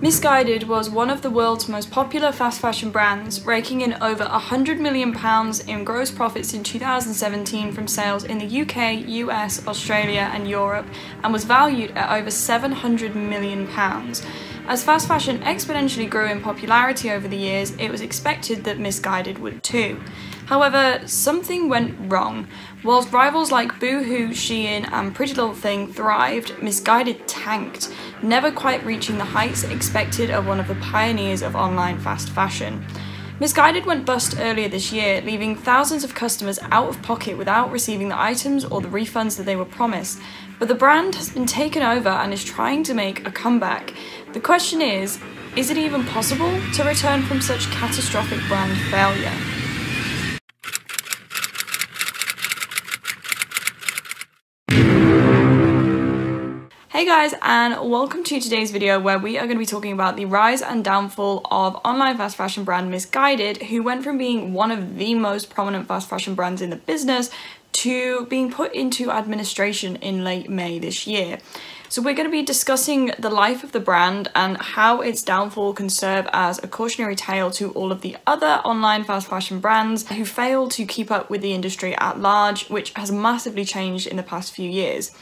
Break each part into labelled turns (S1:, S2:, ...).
S1: Missguided was one of the world's most popular fast fashion brands, raking in over £100 million in gross profits in 2017 from sales in the UK, US, Australia, and Europe, and was valued at over £700 million. As fast fashion exponentially grew in popularity over the years, it was expected that Missguided would too. However, something went wrong. Whilst rivals like Boohoo, Shein, and Pretty Little Thing thrived, Missguided tanked, never quite reaching the heights expected of one of the pioneers of online fast fashion. Missguided went bust earlier this year, leaving thousands of customers out of pocket without receiving the items or the refunds that they were promised. But the brand has been taken over and is trying to make a comeback. The question is, is it even possible to return from such catastrophic brand failure? Hey guys and welcome to today's video where we are going to be talking about the rise and downfall of online fast fashion brand Missguided who went from being one of the most prominent fast fashion brands in the business to being put into administration in late May this year. So we're going to be discussing the life of the brand and how its downfall can serve as a cautionary tale to all of the other online fast fashion brands who fail to keep up with the industry at large, which has massively changed in the past few years.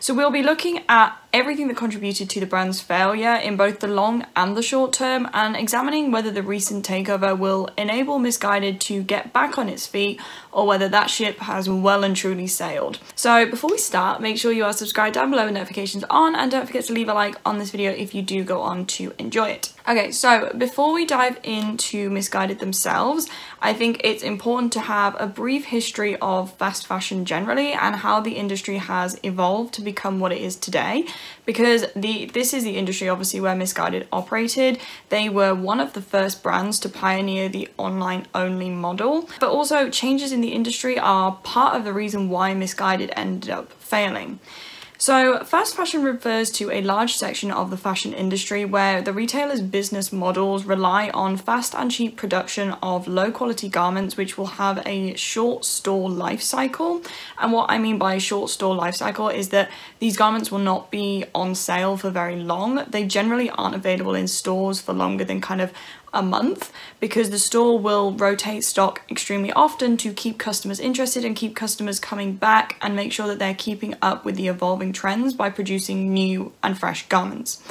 S1: So we'll be looking at everything that contributed to the brand's failure in both the long and the short term and examining whether the recent takeover will enable Missguided to get back on its feet or whether that ship has well and truly sailed. So before we start, make sure you are subscribed down below with notifications on and don't forget to leave a like on this video if you do go on to enjoy it. Okay, so before we dive into Missguided themselves, I think it's important to have a brief history of fast fashion generally and how the industry has evolved to become what it is today because the this is the industry obviously where Missguided operated. They were one of the first brands to pioneer the online only model, but also changes in the industry are part of the reason why Missguided ended up failing. So, fast fashion refers to a large section of the fashion industry where the retailer's business models rely on fast and cheap production of low quality garments which will have a short store life cycle. And what I mean by short store life cycle is that these garments will not be on sale for very long. They generally aren't available in stores for longer than kind of a month because the store will rotate stock extremely often to keep customers interested and keep customers coming back and make sure that they're keeping up with the evolving trends by producing new and fresh garments.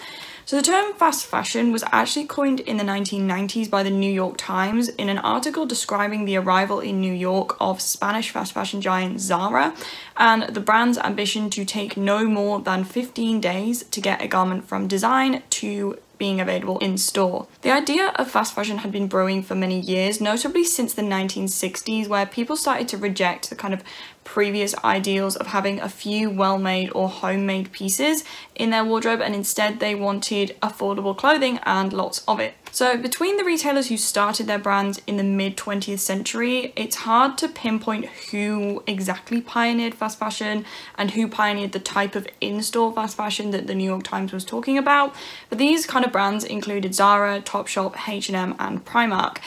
S1: So the term fast fashion was actually coined in the 1990s by the New York Times in an article describing the arrival in New York of Spanish fast fashion giant Zara and the brand's ambition to take no more than 15 days to get a garment from design to being available in store. The idea of fast fashion had been brewing for many years, notably since the 1960s, where people started to reject the kind of previous ideals of having a few well-made or homemade pieces in their wardrobe and instead they wanted affordable clothing and lots of it. So between the retailers who started their brands in the mid 20th century, it's hard to pinpoint who exactly pioneered fast fashion and who pioneered the type of in-store fast fashion that the New York Times was talking about. But these kind of brands included Zara, Topshop, H&M and Primark.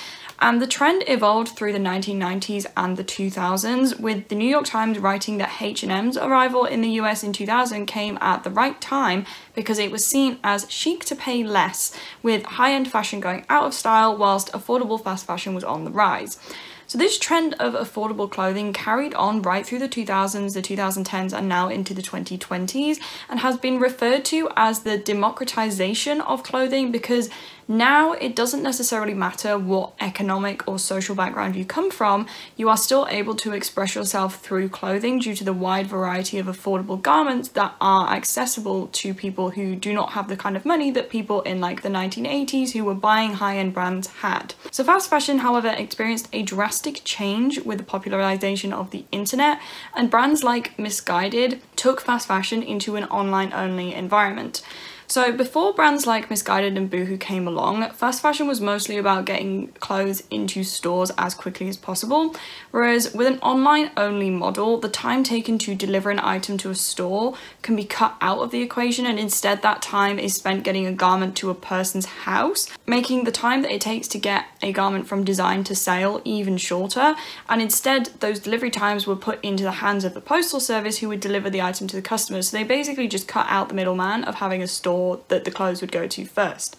S1: And the trend evolved through the 1990s and the 2000s, with the New York Times writing that H&M's arrival in the US in 2000 came at the right time because it was seen as chic to pay less, with high-end fashion going out of style whilst affordable fast fashion was on the rise. So this trend of affordable clothing carried on right through the 2000s, the 2010s, and now into the 2020s, and has been referred to as the democratization of clothing because now it doesn't necessarily matter what economic or social background you come from, you are still able to express yourself through clothing due to the wide variety of affordable garments that are accessible to people who do not have the kind of money that people in like the 1980s who were buying high-end brands had. So fast fashion, however, experienced a drastic change with the popularization of the internet and brands like Missguided took fast fashion into an online only environment. So before brands like Missguided and Boohoo came along, fast fashion was mostly about getting clothes into stores as quickly as possible, whereas with an online only model, the time taken to deliver an item to a store can be cut out of the equation and instead that time is spent getting a garment to a person's house, making the time that it takes to get a garment from design to sale even shorter, and instead those delivery times were put into the hands of the postal service who would deliver the item to the customers. So they basically just cut out the middleman of having a store that the clothes would go to first.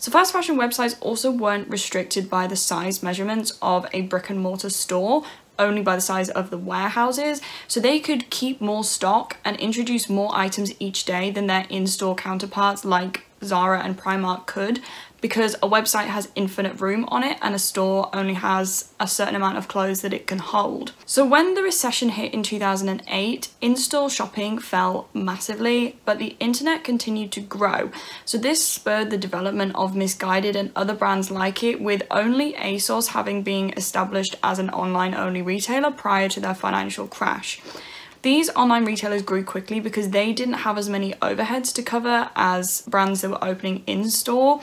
S1: So fast fashion websites also weren't restricted by the size measurements of a brick and mortar store, only by the size of the warehouses. So they could keep more stock and introduce more items each day than their in-store counterparts like Zara and Primark could because a website has infinite room on it and a store only has a certain amount of clothes that it can hold. So when the recession hit in 2008, in-store shopping fell massively, but the internet continued to grow. So this spurred the development of Missguided and other brands like it, with only ASOS having been established as an online-only retailer prior to their financial crash. These online retailers grew quickly because they didn't have as many overheads to cover as brands that were opening in store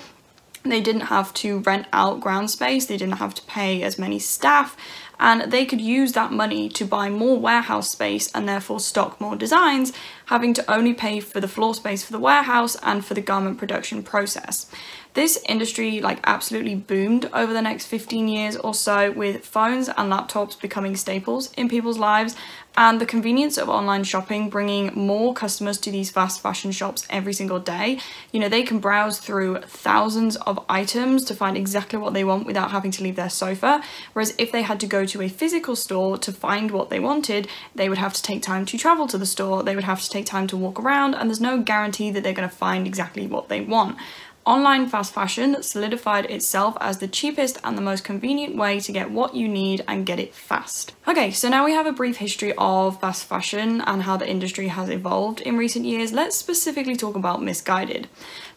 S1: they didn't have to rent out ground space, they didn't have to pay as many staff, and they could use that money to buy more warehouse space and therefore stock more designs, having to only pay for the floor space for the warehouse and for the garment production process. This industry like absolutely boomed over the next 15 years or so with phones and laptops becoming staples in people's lives and the convenience of online shopping bringing more customers to these fast fashion shops every single day. You know, they can browse through thousands of items to find exactly what they want without having to leave their sofa. Whereas if they had to go to a physical store to find what they wanted, they would have to take time to travel to the store, they would have to take time to walk around, and there's no guarantee that they're going to find exactly what they want. Online fast fashion solidified itself as the cheapest and the most convenient way to get what you need and get it fast. Okay, so now we have a brief history of fast fashion and how the industry has evolved in recent years. Let's specifically talk about Missguided.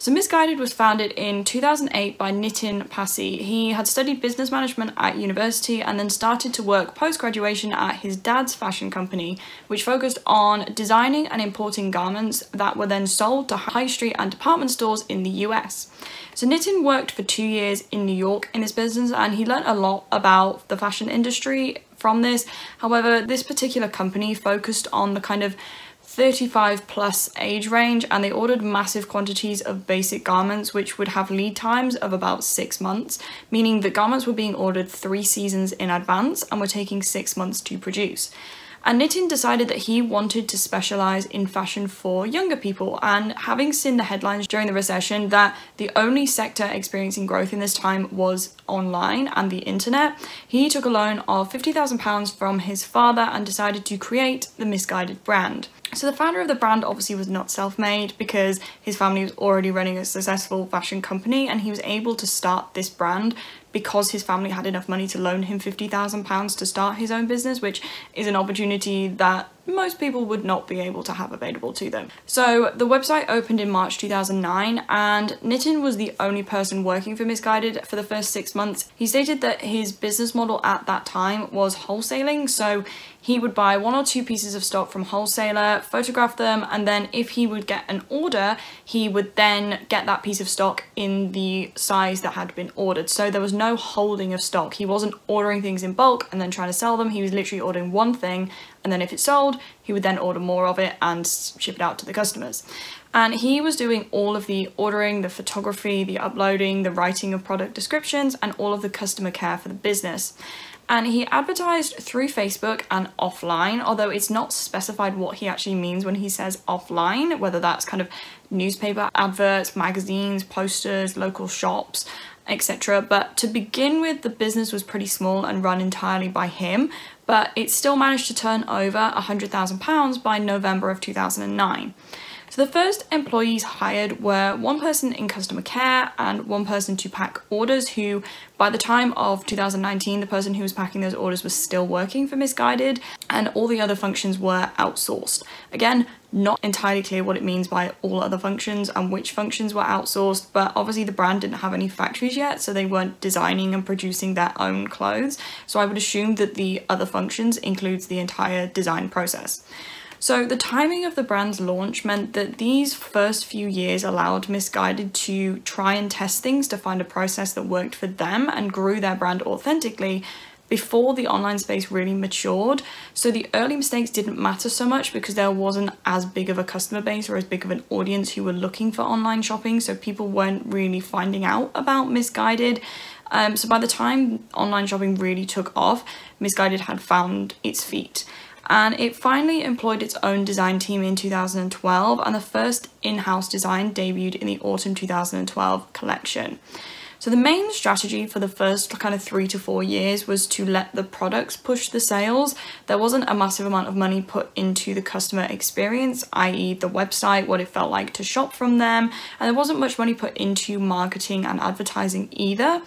S1: So Missguided was founded in 2008 by Nitin Passi. He had studied business management at university and then started to work post-graduation at his dad's fashion company, which focused on designing and importing garments that were then sold to high street and department stores in the US. So Nitin worked for two years in New York in his business and he learned a lot about the fashion industry from this. However, this particular company focused on the kind of 35 plus age range and they ordered massive quantities of basic garments which would have lead times of about six months, meaning that garments were being ordered three seasons in advance and were taking six months to produce. And Nitin decided that he wanted to specialize in fashion for younger people. And having seen the headlines during the recession that the only sector experiencing growth in this time was online and the internet, he took a loan of £50,000 from his father and decided to create the Missguided brand. So the founder of the brand obviously was not self-made because his family was already running a successful fashion company and he was able to start this brand because his family had enough money to loan him £50,000 to start his own business, which is an opportunity that most people would not be able to have available to them. So the website opened in March 2009 and Nitin was the only person working for Missguided for the first six months. He stated that his business model at that time was wholesaling, so he would buy one or two pieces of stock from wholesaler, photograph them, and then if he would get an order, he would then get that piece of stock in the size that had been ordered. So there was no holding of stock. He wasn't ordering things in bulk and then trying to sell them. He was literally ordering one thing and then if it sold, he would then order more of it and ship it out to the customers. And he was doing all of the ordering, the photography, the uploading, the writing of product descriptions, and all of the customer care for the business. And he advertised through Facebook and offline, although it's not specified what he actually means when he says offline, whether that's kind of newspaper adverts, magazines, posters, local shops, etc. But to begin with, the business was pretty small and run entirely by him, but it still managed to turn over £100,000 by November of 2009. So the first employees hired were one person in customer care and one person to pack orders who by the time of 2019 the person who was packing those orders was still working for Missguided and all the other functions were outsourced. Again, not entirely clear what it means by all other functions and which functions were outsourced, but obviously the brand didn't have any factories yet, so they weren't designing and producing their own clothes. So I would assume that the other functions includes the entire design process. So the timing of the brand's launch meant that these first few years allowed Missguided to try and test things to find a process that worked for them and grew their brand authentically before the online space really matured. So the early mistakes didn't matter so much because there wasn't as big of a customer base or as big of an audience who were looking for online shopping. So people weren't really finding out about Missguided. Um, so by the time online shopping really took off, Missguided had found its feet. And it finally employed its own design team in 2012 and the first in-house design debuted in the autumn 2012 collection. So the main strategy for the first kind of three to four years was to let the products push the sales. There wasn't a massive amount of money put into the customer experience, i.e. the website, what it felt like to shop from them, and there wasn't much money put into marketing and advertising either.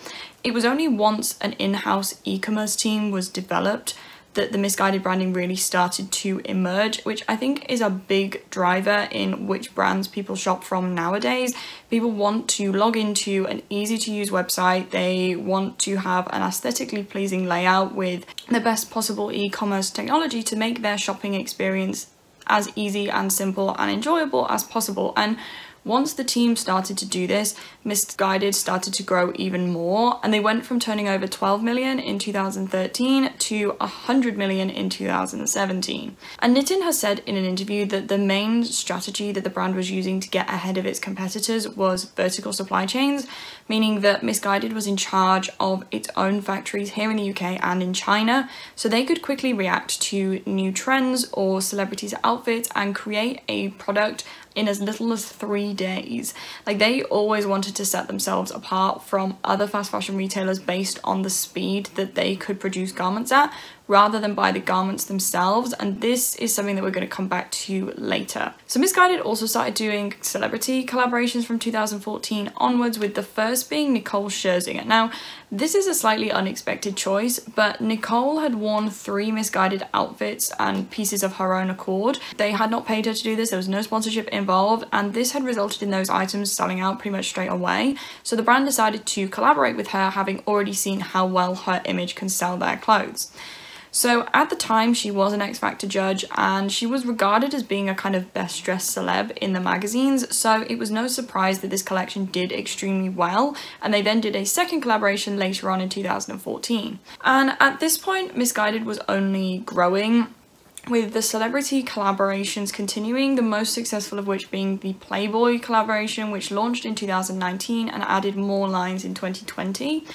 S1: It was only once an in-house e-commerce team was developed that the Missguided branding really started to emerge, which I think is a big driver in which brands people shop from nowadays. People want to log into an easy to use website, they want to have an aesthetically pleasing layout with the best possible e commerce technology to make their shopping experience as easy and simple and enjoyable as possible. And once the team started to do this, Missguided started to grow even more and they went from turning over 12 million in 2013 to 100 million in 2017. And Nitin has said in an interview that the main strategy that the brand was using to get ahead of its competitors was vertical supply chains, meaning that Missguided was in charge of its own factories here in the UK and in China, so they could quickly react to new trends or celebrities' outfits and create a product in as little as three days. Like they always wanted to set themselves apart from other fast fashion retailers based on the speed that they could produce garments at rather than buy the garments themselves and this is something that we're going to come back to later. So Missguided also started doing celebrity collaborations from 2014 onwards with the first being Nicole Scherzinger. Now this is a slightly unexpected choice but Nicole had worn three Missguided outfits and pieces of her own accord. They had not paid her to do this, there was no sponsorship involved and this had resulted in those items selling out pretty much straight away. So the brand decided to collaborate with her having already seen how well her image can sell their clothes. So at the time, she was an X Factor judge and she was regarded as being a kind of best dressed celeb in the magazines. So it was no surprise that this collection did extremely well. And they then did a second collaboration later on in 2014. And at this point, Missguided was only growing with the celebrity collaborations continuing, the most successful of which being the Playboy collaboration, which launched in 2019 and added more lines in 2020.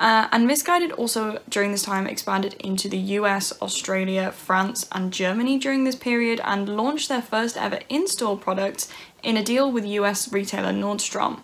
S1: Uh, and Missguided also during this time expanded into the US, Australia, France, and Germany during this period and launched their first ever in store products in a deal with US retailer Nordstrom.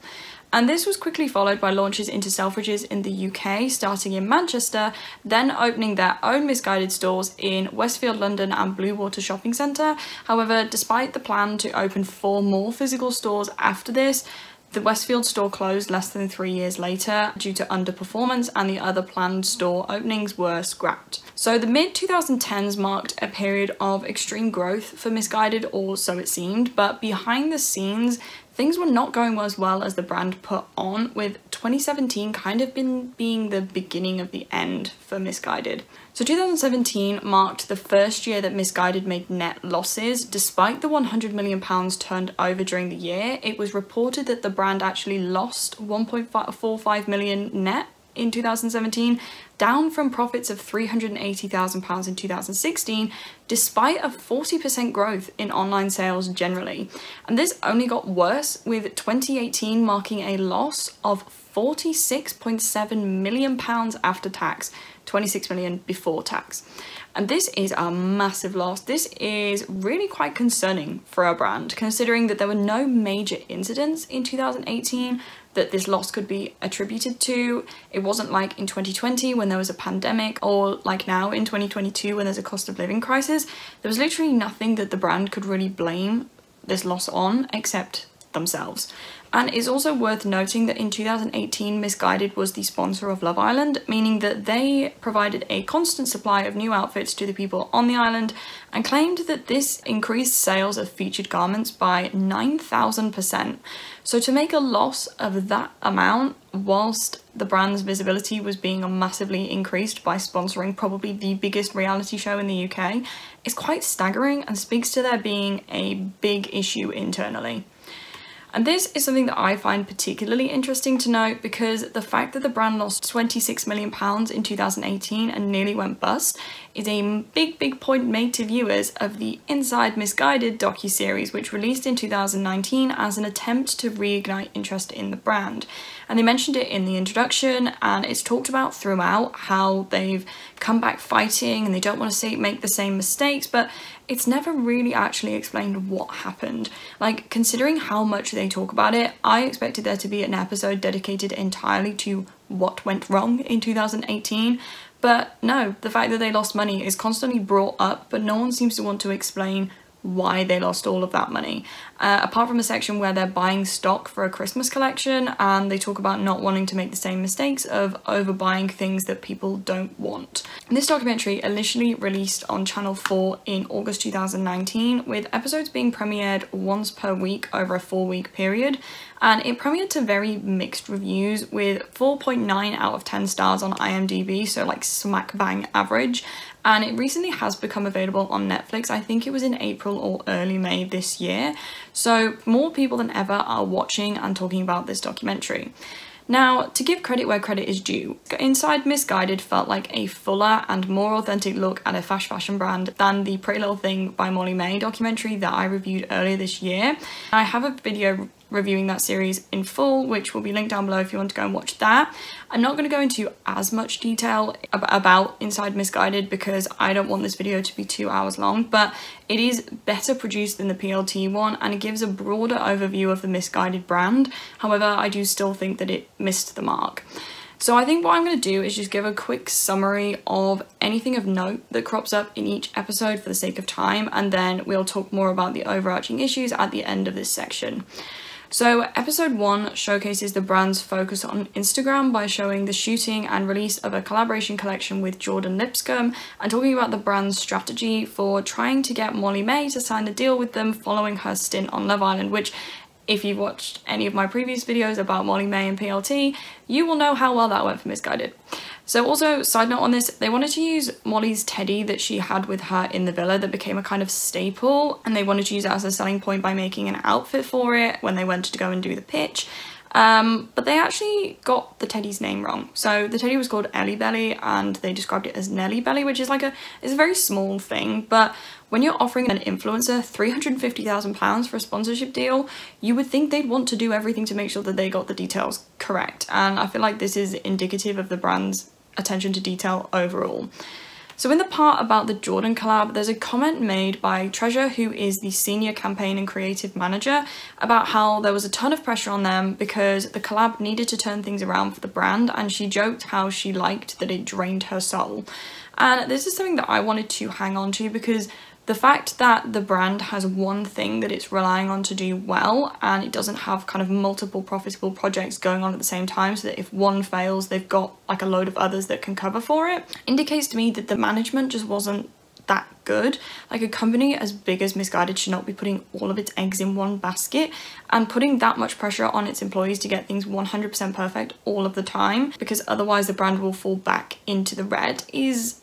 S1: And this was quickly followed by launches into Selfridges in the UK, starting in Manchester, then opening their own Missguided stores in Westfield London and Bluewater Shopping Centre. However, despite the plan to open four more physical stores after this, the Westfield store closed less than three years later due to underperformance and the other planned store openings were scrapped. So the mid 2010s marked a period of extreme growth for Missguided or so it seemed, but behind the scenes things were not going as well as the brand put on, with 2017 kind of been being the beginning of the end for Missguided. So 2017 marked the first year that Missguided made net losses. Despite the 100 million pounds turned over during the year, it was reported that the brand actually lost 1.45 million net in 2017, down from profits of £380,000 in 2016, despite a 40% growth in online sales generally. And this only got worse, with 2018 marking a loss of £46.7 million after tax, 26 million before tax. And this is a massive loss. This is really quite concerning for our brand, considering that there were no major incidents in 2018 that this loss could be attributed to. It wasn't like in 2020 when there was a pandemic or like now in 2022 when there's a cost of living crisis. There was literally nothing that the brand could really blame this loss on except themselves. And it's also worth noting that in 2018, Missguided was the sponsor of Love Island, meaning that they provided a constant supply of new outfits to the people on the island and claimed that this increased sales of featured garments by 9,000%. So to make a loss of that amount whilst the brand's visibility was being massively increased by sponsoring probably the biggest reality show in the UK is quite staggering and speaks to there being a big issue internally. And this is something that I find particularly interesting to note because the fact that the brand lost £26 million in 2018 and nearly went bust is a big, big point made to viewers of the Inside Missguided docu-series, which released in 2019 as an attempt to reignite interest in the brand. And they mentioned it in the introduction, and it's talked about throughout how they've come back fighting and they don't want to make the same mistakes, but it's never really actually explained what happened. Like, considering how much they talk about it, I expected there to be an episode dedicated entirely to what went wrong in 2018, but no, the fact that they lost money is constantly brought up, but no one seems to want to explain why they lost all of that money. Uh, apart from a section where they're buying stock for a Christmas collection and they talk about not wanting to make the same mistakes of overbuying things that people don't want. This documentary initially released on Channel 4 in August 2019 with episodes being premiered once per week over a four week period and it premiered to very mixed reviews with 4.9 out of 10 stars on IMDb so like smack bang average and it recently has become available on Netflix. I think it was in April or early May this year. So more people than ever are watching and talking about this documentary. Now, to give credit where credit is due, Inside Missguided felt like a fuller and more authentic look at a fast fashion brand than the Pretty Little Thing by Molly-Mae documentary that I reviewed earlier this year. I have a video reviewing that series in full, which will be linked down below if you want to go and watch that. I'm not going to go into as much detail ab about Inside Missguided because I don't want this video to be two hours long, but it is better produced than the PLT one and it gives a broader overview of the Missguided brand. However, I do still think that it missed the mark. So I think what I'm going to do is just give a quick summary of anything of note that crops up in each episode for the sake of time, and then we'll talk more about the overarching issues at the end of this section. So episode one showcases the brand's focus on Instagram by showing the shooting and release of a collaboration collection with Jordan Lipscombe and talking about the brand's strategy for trying to get Molly-Mae to sign a deal with them following her stint on Love Island, which if you've watched any of my previous videos about Molly-Mae and PLT, you will know how well that went for Missguided. So also, side note on this, they wanted to use Molly's teddy that she had with her in the villa that became a kind of staple and they wanted to use it as a selling point by making an outfit for it when they went to go and do the pitch. Um, but they actually got the teddy's name wrong. So the teddy was called Ellie Belly and they described it as Nelly Belly, which is like a, it's a very small thing. But when you're offering an influencer £350,000 for a sponsorship deal, you would think they'd want to do everything to make sure that they got the details correct. And I feel like this is indicative of the brand's attention to detail overall. So in the part about the Jordan collab, there's a comment made by Treasure, who is the senior campaign and creative manager, about how there was a ton of pressure on them because the collab needed to turn things around for the brand and she joked how she liked that it drained her soul. And this is something that I wanted to hang on to because the fact that the brand has one thing that it's relying on to do well and it doesn't have kind of multiple profitable projects going on at the same time so that if one fails they've got like a load of others that can cover for it indicates to me that the management just wasn't that good. Like a company as big as Missguided should not be putting all of its eggs in one basket and putting that much pressure on its employees to get things 100% perfect all of the time because otherwise the brand will fall back into the red is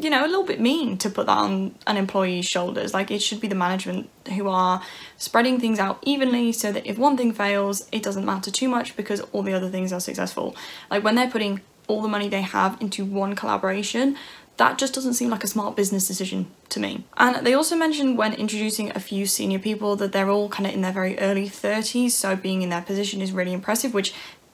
S1: you know, a little bit mean to put that on an employee's shoulders. Like it should be the management who are spreading things out evenly so that if one thing fails, it doesn't matter too much because all the other things are successful. Like when they're putting all the money they have into one collaboration, that just doesn't seem like a smart business decision to me. And they also mentioned when introducing a few senior people that they're all kind of in their very early 30s, so being in their position is really impressive, which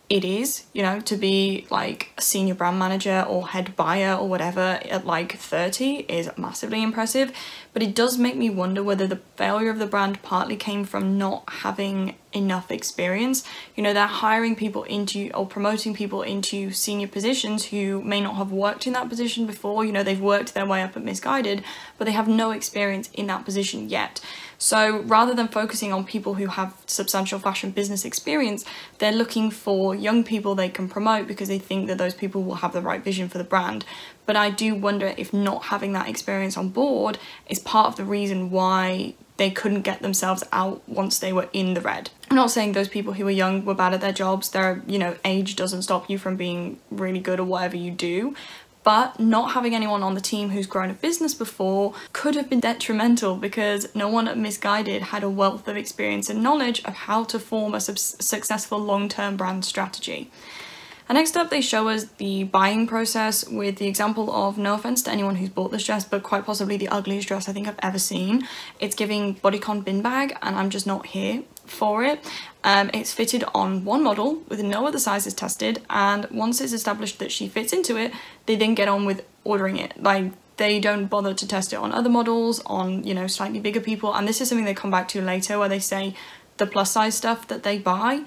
S1: it is, you know, to be like a senior brand manager or head buyer or whatever at like 30 is massively impressive. But it does make me wonder whether the failure of the brand partly came from not having enough experience. You know, they're hiring people into or promoting people into senior positions who may not have worked in that position before. You know, they've worked their way up at Missguided, but they have no experience in that position yet. So rather than focusing on people who have substantial fashion business experience, they're looking for young people they can promote because they think that those people will have the right vision for the brand. But I do wonder if not having that experience on board is part of the reason why they couldn't get themselves out once they were in the red. I'm not saying those people who were young were bad at their jobs. Their, you know, age doesn't stop you from being really good at whatever you do but not having anyone on the team who's grown a business before could have been detrimental because no one at Missguided had a wealth of experience and knowledge of how to form a successful long-term brand strategy. And next up, they show us the buying process with the example of no offense to anyone who's bought this dress, but quite possibly the ugliest dress I think I've ever seen. It's giving bodycon bin bag, and I'm just not here for it. Um, it's fitted on one model with no other sizes tested, and once it's established that she fits into it, they then get on with ordering it. Like they don't bother to test it on other models, on you know slightly bigger people, and this is something they come back to later where they say the plus size stuff that they buy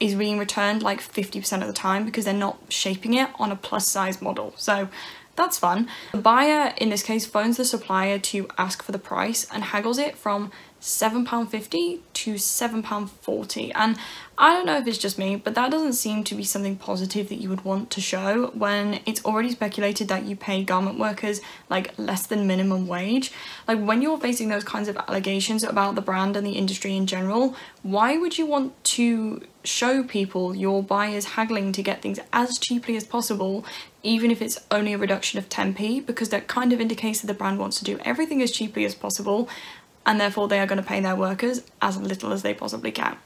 S1: is being returned like 50% of the time because they're not shaping it on a plus size model. So that's fun. The buyer in this case phones the supplier to ask for the price and haggles it from £7.50 to £7.40 and I don't know if it's just me but that doesn't seem to be something positive that you would want to show when it's already speculated that you pay garment workers like less than minimum wage like when you're facing those kinds of allegations about the brand and the industry in general why would you want to show people your buyers haggling to get things as cheaply as possible even if it's only a reduction of 10p because that kind of indicates that the brand wants to do everything as cheaply as possible and therefore they are going to pay their workers as little as they possibly can.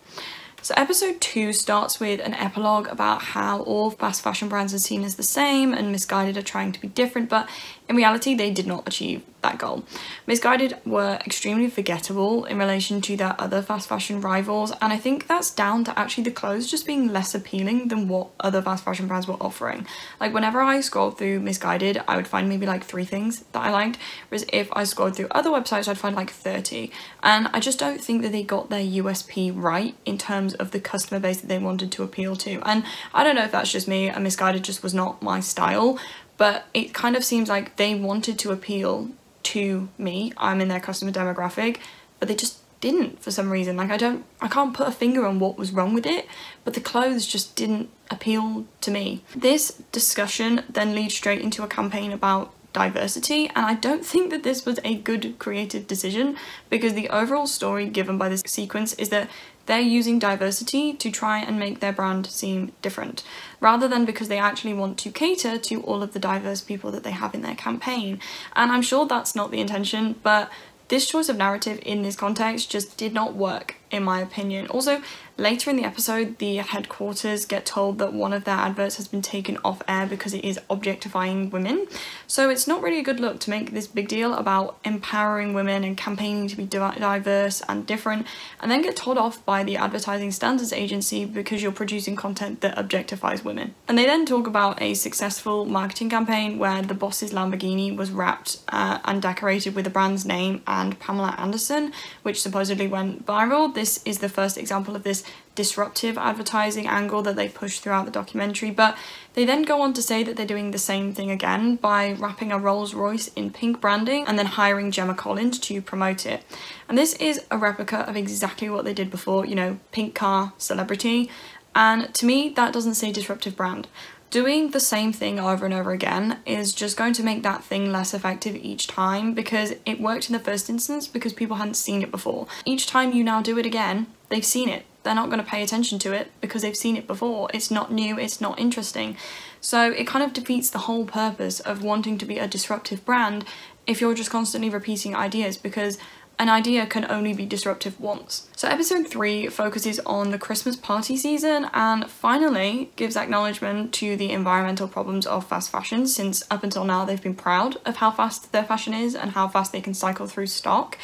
S1: So episode 2 starts with an epilogue about how all fast fashion brands are seen as the same and Missguided are trying to be different but in reality they did not achieve that goal. Missguided were extremely forgettable in relation to their other fast fashion rivals and I think that's down to actually the clothes just being less appealing than what other fast fashion brands were offering. Like whenever I scrolled through Missguided, I would find maybe like three things that I liked whereas if I scrolled through other websites I'd find like 30 and I just don't think that they got their USP right in terms of the customer base that they wanted to appeal to and I don't know if that's just me and Missguided just was not my style but it kind of seems like they wanted to appeal to me. I'm in their customer demographic, but they just didn't for some reason. Like I don't, I can't put a finger on what was wrong with it, but the clothes just didn't appeal to me. This discussion then leads straight into a campaign about diversity and I don't think that this was a good creative decision because the overall story given by this sequence is that they're using diversity to try and make their brand seem different, rather than because they actually want to cater to all of the diverse people that they have in their campaign. And I'm sure that's not the intention, but this choice of narrative in this context just did not work, in my opinion. Also, later in the episode, the headquarters get told that one of their adverts has been taken off air because it is objectifying women. So it's not really a good look to make this big deal about empowering women and campaigning to be diverse and different, and then get told off by the advertising standards agency because you're producing content that objectifies women. And they then talk about a successful marketing campaign where the boss's Lamborghini was wrapped uh, and decorated with the brand's name and and Pamela Anderson, which supposedly went viral. This is the first example of this disruptive advertising angle that they push throughout the documentary, but they then go on to say that they're doing the same thing again by wrapping a Rolls Royce in pink branding and then hiring Gemma Collins to promote it. And this is a replica of exactly what they did before, you know, pink car, celebrity, and to me that doesn't say disruptive brand. Doing the same thing over and over again is just going to make that thing less effective each time because it worked in the first instance because people hadn't seen it before. Each time you now do it again, they've seen it. They're not going to pay attention to it because they've seen it before. It's not new, it's not interesting. So it kind of defeats the whole purpose of wanting to be a disruptive brand if you're just constantly repeating ideas because an idea can only be disruptive once. So episode 3 focuses on the Christmas party season and finally gives acknowledgement to the environmental problems of fast fashion since up until now they've been proud of how fast their fashion is and how fast they can cycle through stock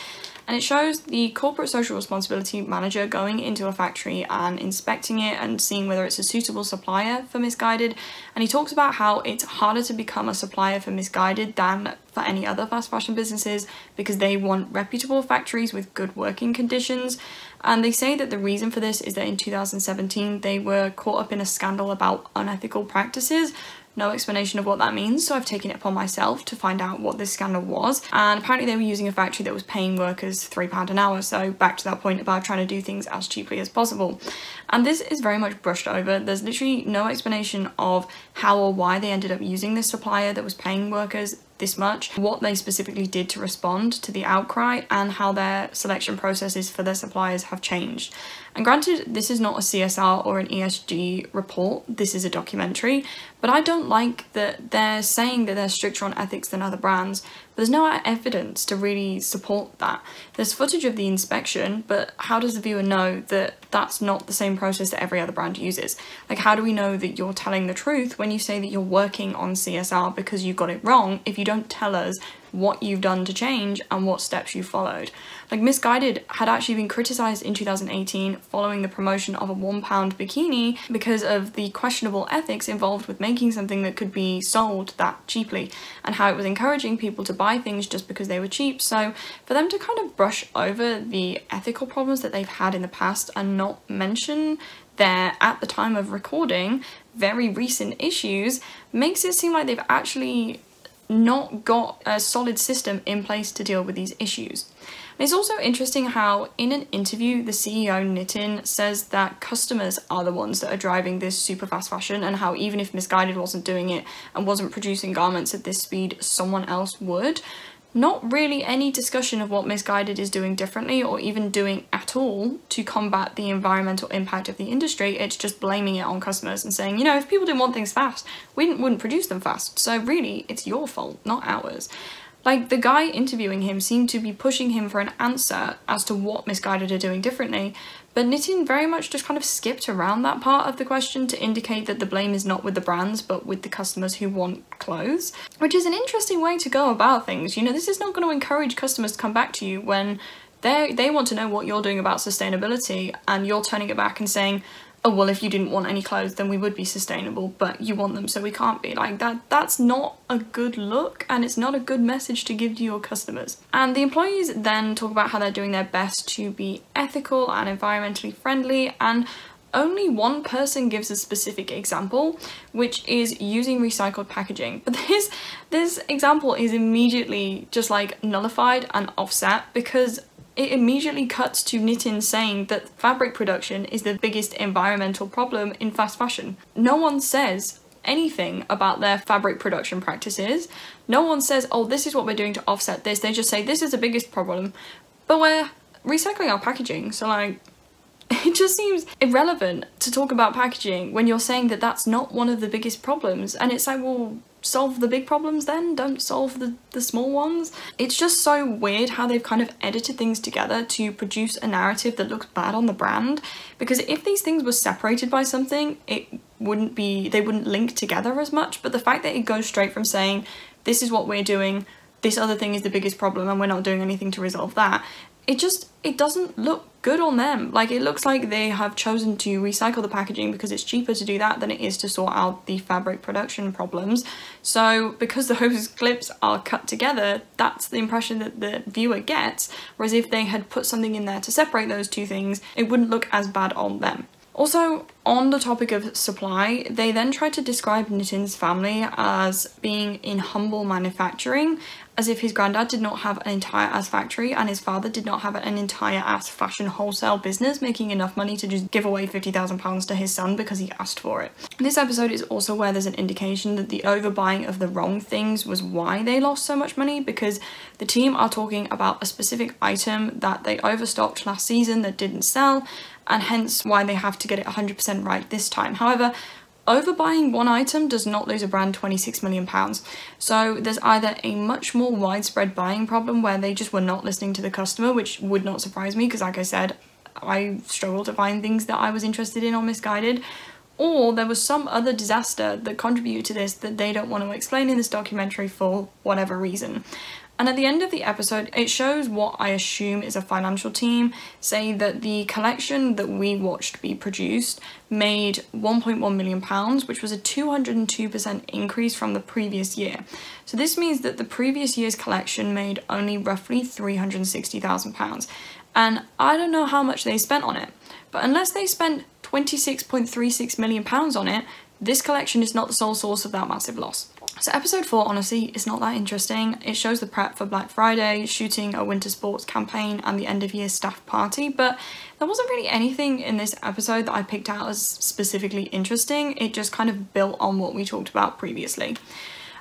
S1: and it shows the corporate social responsibility manager going into a factory and inspecting it and seeing whether it's a suitable supplier for Missguided. And he talks about how it's harder to become a supplier for Missguided than for any other fast fashion businesses because they want reputable factories with good working conditions. And they say that the reason for this is that in 2017 they were caught up in a scandal about unethical practices no explanation of what that means, so I've taken it upon myself to find out what this scandal was. And apparently they were using a factory that was paying workers £3 an hour, so back to that point about trying to do things as cheaply as possible. And this is very much brushed over. There's literally no explanation of how or why they ended up using this supplier that was paying workers this much, what they specifically did to respond to the outcry, and how their selection processes for their suppliers have changed. And granted, this is not a CSR or an ESG report, this is a documentary, but I don't like that they're saying that they're stricter on ethics than other brands, but there's no evidence to really support that. There's footage of the inspection, but how does the viewer know that that's not the same process that every other brand uses? Like, how do we know that you're telling the truth when you say that you're working on CSR because you got it wrong if you don't tell us what you've done to change and what steps you followed. Like Misguided had actually been criticised in 2018 following the promotion of a one pound bikini because of the questionable ethics involved with making something that could be sold that cheaply and how it was encouraging people to buy things just because they were cheap. So for them to kind of brush over the ethical problems that they've had in the past and not mention their, at the time of recording, very recent issues makes it seem like they've actually not got a solid system in place to deal with these issues. And it's also interesting how in an interview the CEO Nitin says that customers are the ones that are driving this super fast fashion and how even if Missguided wasn't doing it and wasn't producing garments at this speed someone else would not really any discussion of what Missguided is doing differently or even doing at all to combat the environmental impact of the industry. It's just blaming it on customers and saying, you know, if people didn't want things fast, we wouldn't produce them fast. So really, it's your fault, not ours. Like, the guy interviewing him seemed to be pushing him for an answer as to what Missguided are doing differently, but Nitin very much just kind of skipped around that part of the question to indicate that the blame is not with the brands but with the customers who want clothes, which is an interesting way to go about things. You know, this is not going to encourage customers to come back to you when they they want to know what you're doing about sustainability and you're turning it back and saying, oh well if you didn't want any clothes then we would be sustainable but you want them so we can't be like that that's not a good look and it's not a good message to give to your customers and the employees then talk about how they're doing their best to be ethical and environmentally friendly and only one person gives a specific example, which is using recycled packaging. But this this example is immediately just like nullified and offset because it immediately cuts to Nitin saying that fabric production is the biggest environmental problem in fast fashion. No one says anything about their fabric production practices. No one says, oh, this is what we're doing to offset this. They just say, this is the biggest problem. But we're recycling our packaging, so like, it just seems irrelevant to talk about packaging when you're saying that that's not one of the biggest problems. And it's like, well, solve the big problems then, don't solve the, the small ones. It's just so weird how they've kind of edited things together to produce a narrative that looks bad on the brand. Because if these things were separated by something, it wouldn't be, they wouldn't link together as much. But the fact that it goes straight from saying, this is what we're doing, this other thing is the biggest problem and we're not doing anything to resolve that, it just, it doesn't look good on them. Like it looks like they have chosen to recycle the packaging because it's cheaper to do that than it is to sort out the fabric production problems. So because those clips are cut together, that's the impression that the viewer gets. Whereas if they had put something in there to separate those two things, it wouldn't look as bad on them. Also, on the topic of supply, they then tried to describe Nitin's family as being in humble manufacturing, as if his granddad did not have an entire ass factory and his father did not have an entire ass fashion wholesale business, making enough money to just give away £50,000 to his son because he asked for it. This episode is also where there's an indication that the overbuying of the wrong things was why they lost so much money because the team are talking about a specific item that they overstocked last season that didn't sell and hence why they have to get it 100% right this time. However, overbuying one item does not lose a brand 26 million pounds. So there's either a much more widespread buying problem where they just were not listening to the customer, which would not surprise me because like I said, I struggle to find things that I was interested in or Missguided, or there was some other disaster that contributed to this that they don't want to explain in this documentary for whatever reason. And at the end of the episode, it shows what I assume is a financial team say that the collection that we watched be produced made 1.1 million pounds, which was a 202% increase from the previous year. So this means that the previous year's collection made only roughly 360,000 pounds. And I don't know how much they spent on it, but unless they spent 26.36 million pounds on it, this collection is not the sole source of that massive loss. So episode 4 honestly is not that interesting. It shows the prep for Black Friday, shooting a winter sports campaign and the end of year staff party, but there wasn't really anything in this episode that I picked out as specifically interesting. It just kind of built on what we talked about previously.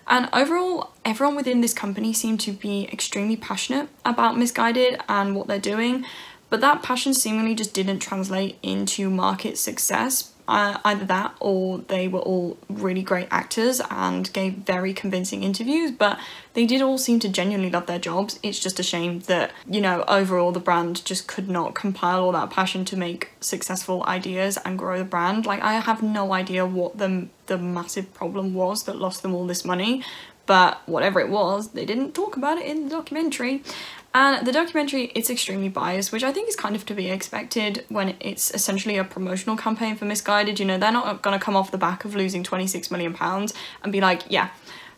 S1: And overall, everyone within this company seemed to be extremely passionate about Missguided and what they're doing, But that passion seemingly just didn't translate into market success uh, either that or they were all really great actors and gave very convincing interviews, but they did all seem to genuinely love their jobs. It's just a shame that, you know, overall the brand just could not compile all that passion to make successful ideas and grow the brand. Like, I have no idea what the, the massive problem was that lost them all this money, but whatever it was, they didn't talk about it in the documentary. And the documentary, it's extremely biased, which I think is kind of to be expected when it's essentially a promotional campaign for Missguided. You know, they're not going to come off the back of losing 26 million pounds and be like, yeah,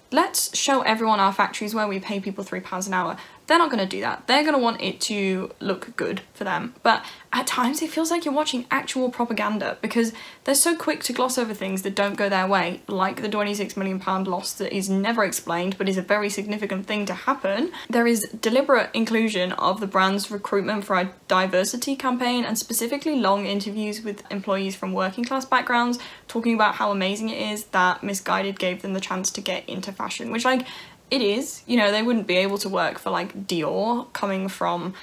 S1: let's show everyone our factories where we pay people three pounds an hour. They're not going to do that. They're going to want it to look good for them. But at times it feels like you're watching actual propaganda because they're so quick to gloss over things that don't go their way, like the 26 million pound loss that is never explained but is a very significant thing to happen. There is deliberate inclusion of the brand's recruitment for a diversity campaign and specifically long interviews with employees from working class backgrounds talking about how amazing it is that Missguided gave them the chance to get into fashion, which like it is, you know, they wouldn't be able to work for like Dior coming from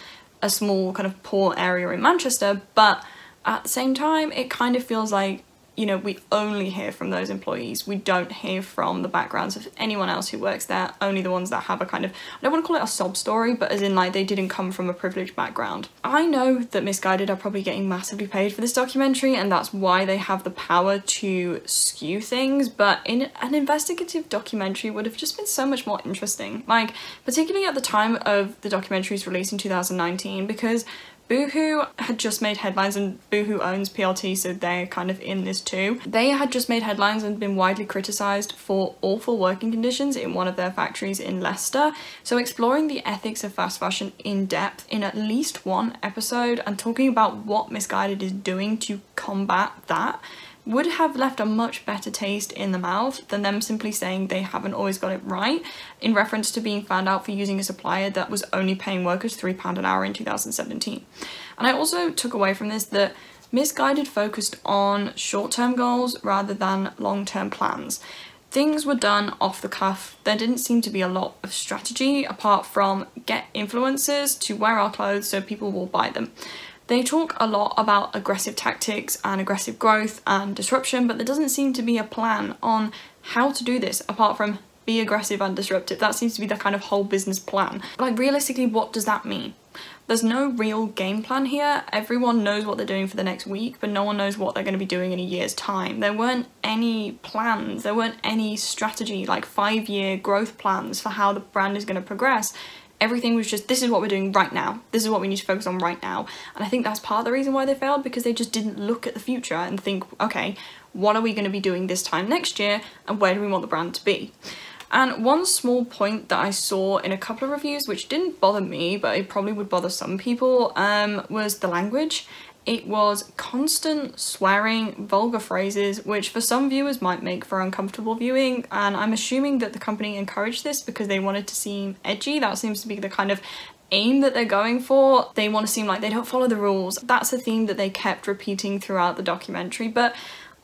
S1: a small kind of poor area in Manchester, but at the same time, it kind of feels like you know, we only hear from those employees. We don't hear from the backgrounds of anyone else who works there, only the ones that have a kind of, I don't want to call it a sob story, but as in like they didn't come from a privileged background. I know that Missguided are probably getting massively paid for this documentary and that's why they have the power to skew things, but in an investigative documentary would have just been so much more interesting. Like, particularly at the time of the documentary's release in 2019, because Boohoo had just made headlines and Boohoo owns PLT so they're kind of in this too. They had just made headlines and been widely criticised for awful working conditions in one of their factories in Leicester. So exploring the ethics of fast fashion in depth in at least one episode and talking about what Missguided is doing to combat that would have left a much better taste in the mouth than them simply saying they haven't always got it right in reference to being found out for using a supplier that was only paying workers £3 an hour in 2017. And I also took away from this that Missguided focused on short-term goals rather than long-term plans. Things were done off the cuff. There didn't seem to be a lot of strategy apart from get influencers to wear our clothes so people will buy them. They talk a lot about aggressive tactics and aggressive growth and disruption, but there doesn't seem to be a plan on how to do this apart from be aggressive and disruptive. That seems to be the kind of whole business plan. Like realistically, what does that mean? There's no real game plan here. Everyone knows what they're doing for the next week, but no one knows what they're going to be doing in a year's time. There weren't any plans, there weren't any strategy, like five year growth plans for how the brand is going to progress everything was just this is what we're doing right now. This is what we need to focus on right now. And i think that's part of the reason why they failed because they just didn't look at the future and think okay what are we going to be doing this time next year and where do we want the brand to be? And one small point that I saw in a couple of reviews, which didn't bother me, but it probably would bother some people, um, was the language. It was constant swearing, vulgar phrases, which for some viewers might make for uncomfortable viewing, and I'm assuming that the company encouraged this because they wanted to seem edgy. That seems to be the kind of aim that they're going for. They want to seem like they don't follow the rules. That's a theme that they kept repeating throughout the documentary, but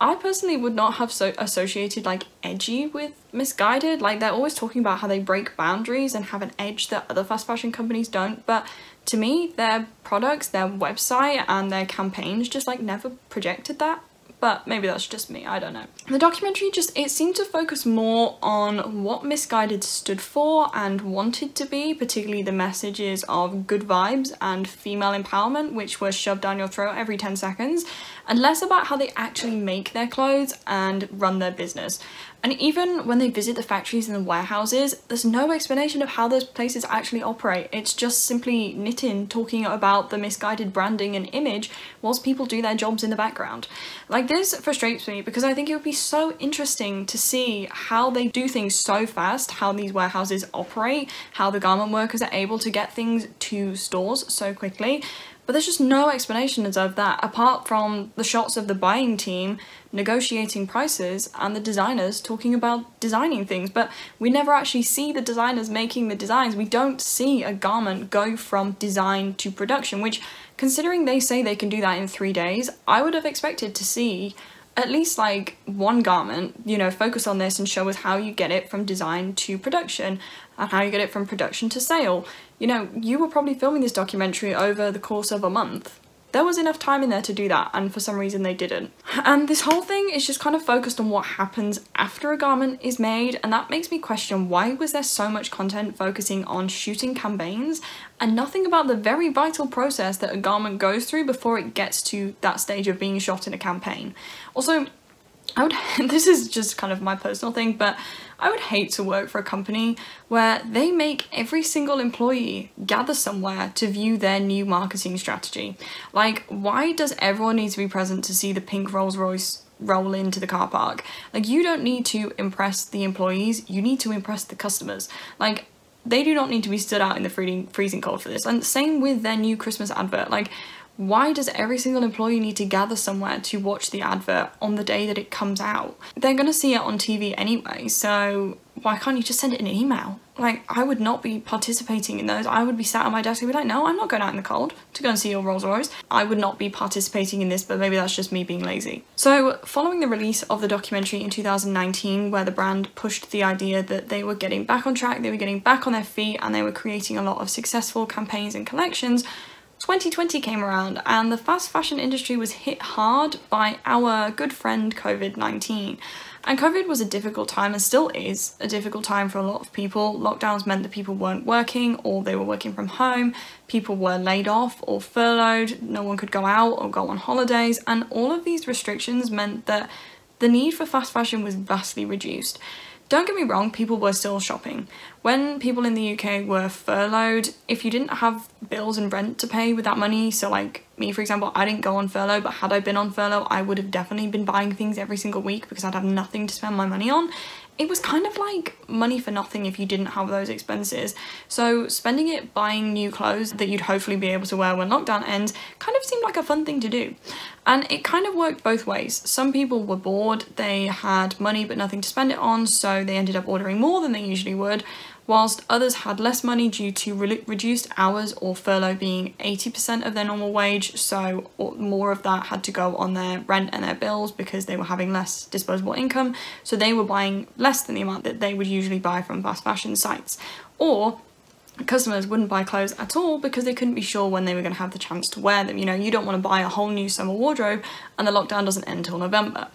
S1: I personally would not have so associated like edgy with Missguided. Like they're always talking about how they break boundaries and have an edge that other fast fashion companies don't, but to me, their products, their website and their campaigns just like never projected that but maybe that's just me, I don't know. The documentary just, it seemed to focus more on what Missguided stood for and wanted to be, particularly the messages of good vibes and female empowerment, which were shoved down your throat every 10 seconds, and less about how they actually make their clothes and run their business. And even when they visit the factories and the warehouses, there's no explanation of how those places actually operate. It's just simply Nitin talking about the Missguided branding and image whilst people do their jobs in the background. Like this frustrates me because I think it would be so interesting to see how they do things so fast, how these warehouses operate, how the garment workers are able to get things to stores so quickly. But there's just no explanations of that apart from the shots of the buying team negotiating prices and the designers talking about designing things. But we never actually see the designers making the designs. We don't see a garment go from design to production, which considering they say they can do that in three days, I would have expected to see at least like one garment, you know, focus on this and show us how you get it from design to production and how you get it from production to sale. You know, you were probably filming this documentary over the course of a month there was enough time in there to do that and for some reason they didn't. And this whole thing is just kind of focused on what happens after a garment is made and that makes me question why was there so much content focusing on shooting campaigns and nothing about the very vital process that a garment goes through before it gets to that stage of being shot in a campaign. Also, I would, this is just kind of my personal thing, but I would hate to work for a company where they make every single employee gather somewhere to view their new marketing strategy. Like, why does everyone need to be present to see the pink Rolls Royce roll into the car park? Like, you don't need to impress the employees, you need to impress the customers. Like, they do not need to be stood out in the freezing, freezing cold for this. And same with their new Christmas advert. Like, why does every single employee need to gather somewhere to watch the advert on the day that it comes out? They're gonna see it on TV anyway, so why can't you just send it in an email? Like, I would not be participating in those. I would be sat on my desk and be like, no, I'm not going out in the cold to go and see your Rolls Royce. I would not be participating in this, but maybe that's just me being lazy. So, following the release of the documentary in 2019, where the brand pushed the idea that they were getting back on track, they were getting back on their feet, and they were creating a lot of successful campaigns and collections, 2020 came around and the fast fashion industry was hit hard by our good friend COVID-19. And COVID was a difficult time and still is a difficult time for a lot of people. Lockdowns meant that people weren't working or they were working from home, people were laid off or furloughed, no one could go out or go on holidays, and all of these restrictions meant that the need for fast fashion was vastly reduced. Don't get me wrong, people were still shopping. When people in the UK were furloughed, if you didn't have bills and rent to pay with that money, so like me for example, I didn't go on furlough, but had I been on furlough, I would have definitely been buying things every single week because I'd have nothing to spend my money on it was kind of like money for nothing if you didn't have those expenses. So spending it buying new clothes that you'd hopefully be able to wear when lockdown ends kind of seemed like a fun thing to do. And it kind of worked both ways. Some people were bored, they had money but nothing to spend it on, so they ended up ordering more than they usually would whilst others had less money due to re reduced hours or furlough being 80% of their normal wage, so more of that had to go on their rent and their bills because they were having less disposable income, so they were buying less than the amount that they would usually buy from fast fashion sites. Or customers wouldn't buy clothes at all because they couldn't be sure when they were going to have the chance to wear them. You know, you don't want to buy a whole new summer wardrobe and the lockdown doesn't end until November.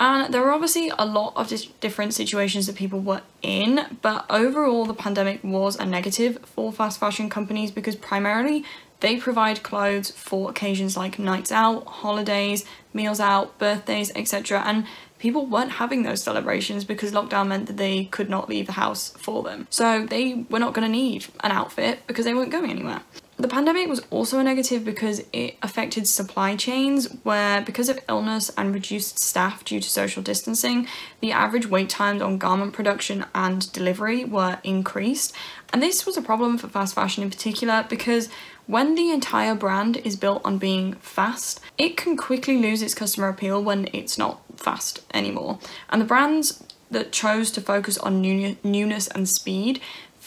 S1: And there were obviously a lot of different situations that people were in, but overall the pandemic was a negative for fast fashion companies because primarily they provide clothes for occasions like nights out, holidays, meals out, birthdays, etc. And people weren't having those celebrations because lockdown meant that they could not leave the house for them. So they were not going to need an outfit because they weren't going anywhere. The pandemic was also a negative because it affected supply chains where because of illness and reduced staff due to social distancing, the average wait times on garment production and delivery were increased. And this was a problem for fast fashion in particular because when the entire brand is built on being fast, it can quickly lose its customer appeal when it's not fast anymore. And the brands that chose to focus on newness and speed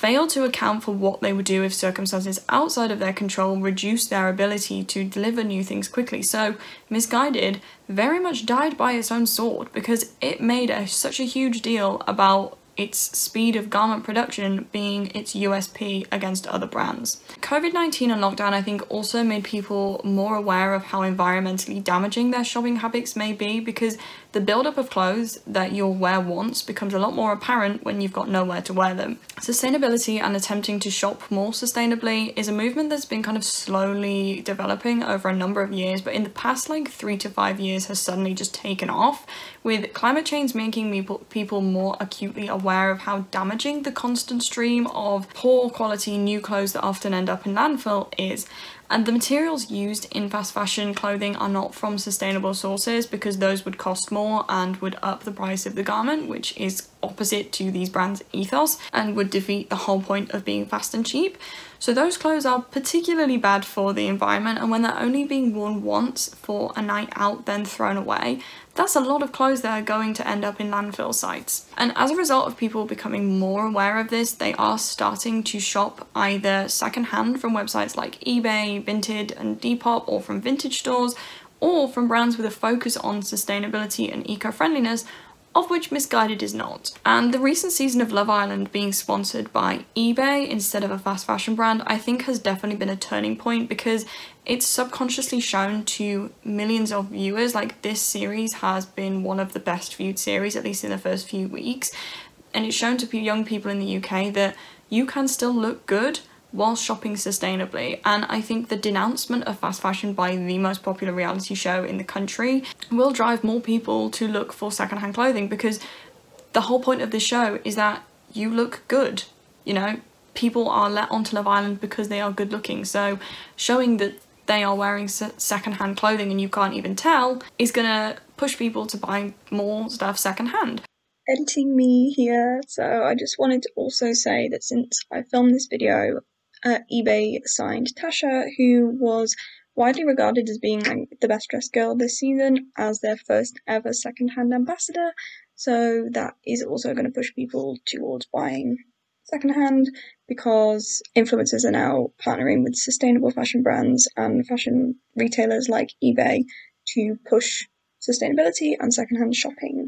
S1: failed to account for what they would do if circumstances outside of their control reduced their ability to deliver new things quickly. So, Missguided very much died by its own sword because it made a, such a huge deal about its speed of garment production being its USP against other brands. COVID-19 and lockdown I think also made people more aware of how environmentally damaging their shopping habits may be because the buildup of clothes that you'll wear once becomes a lot more apparent when you've got nowhere to wear them. Sustainability and attempting to shop more sustainably is a movement that's been kind of slowly developing over a number of years, but in the past like three to five years has suddenly just taken off, with climate change making people more acutely aware of how damaging the constant stream of poor quality new clothes that often end up in landfill is. And the materials used in fast fashion clothing are not from sustainable sources because those would cost more and would up the price of the garment, which is opposite to these brands' ethos and would defeat the whole point of being fast and cheap. So those clothes are particularly bad for the environment and when they're only being worn once for a night out then thrown away, that's a lot of clothes that are going to end up in landfill sites. And as a result of people becoming more aware of this, they are starting to shop either secondhand from websites like eBay, Vinted and Depop or from vintage stores or from brands with a focus on sustainability and eco-friendliness, of which Missguided is not. And the recent season of Love Island being sponsored by eBay instead of a fast fashion brand, I think has definitely been a turning point because it's subconsciously shown to millions of viewers like this series has been one of the best viewed series, at least in the first few weeks. And it's shown to young people in the UK that you can still look good while shopping sustainably. And I think the denouncement of fast fashion by the most popular reality show in the country will drive more people to look for secondhand clothing because the whole point of this show is that you look good. You know, people are let onto Love Island because they are good looking. So showing that they are wearing secondhand clothing and you can't even tell is gonna push people to buy more stuff secondhand
S2: editing me here. So I just wanted to also say that since I filmed this video, uh, eBay signed Tasha, who was widely regarded as being like the best dressed girl this season as their first ever second hand ambassador. So that is also going to push people towards buying secondhand because influencers are now partnering with sustainable fashion brands and fashion retailers like eBay to push sustainability and secondhand shopping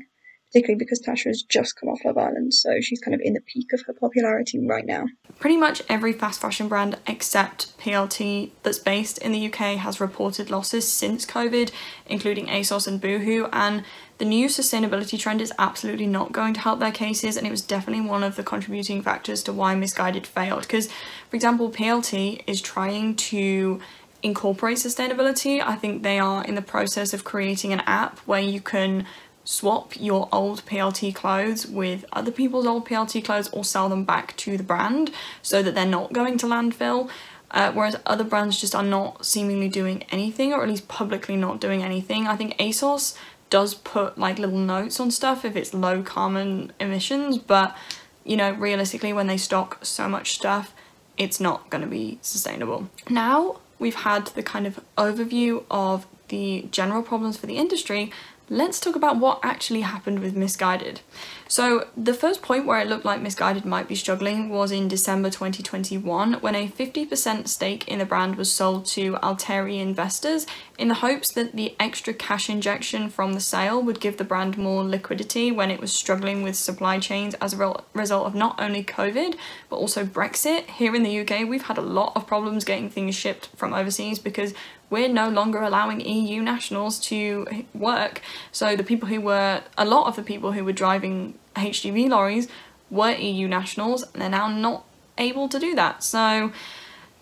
S2: particularly because Tasha has just come off Love Island, so she's kind of in the peak of her popularity right now.
S1: Pretty much every fast fashion brand except PLT that's based in the UK has reported losses since COVID, including ASOS and Boohoo, and the new sustainability trend is absolutely not going to help their cases, and it was definitely one of the contributing factors to why Missguided failed. Because, for example, PLT is trying to incorporate sustainability. I think they are in the process of creating an app where you can swap your old PLT clothes with other people's old PLT clothes or sell them back to the brand so that they're not going to landfill. Uh, whereas other brands just are not seemingly doing anything or at least publicly not doing anything. I think ASOS does put like little notes on stuff if it's low carbon emissions, but you know, realistically, when they stock so much stuff, it's not going to be sustainable. Now we've had the kind of overview of the general problems for the industry, let's talk about what actually happened with Missguided. So the first point where it looked like Missguided might be struggling was in December 2021 when a 50% stake in the brand was sold to Alteri investors in the hopes that the extra cash injection from the sale would give the brand more liquidity when it was struggling with supply chains as a result of not only COVID but also Brexit. Here in the UK we've had a lot of problems getting things shipped from overseas because we're no longer allowing EU nationals to work. So the people who were, a lot of the people who were driving HGV lorries were EU nationals and they're now not able to do that. So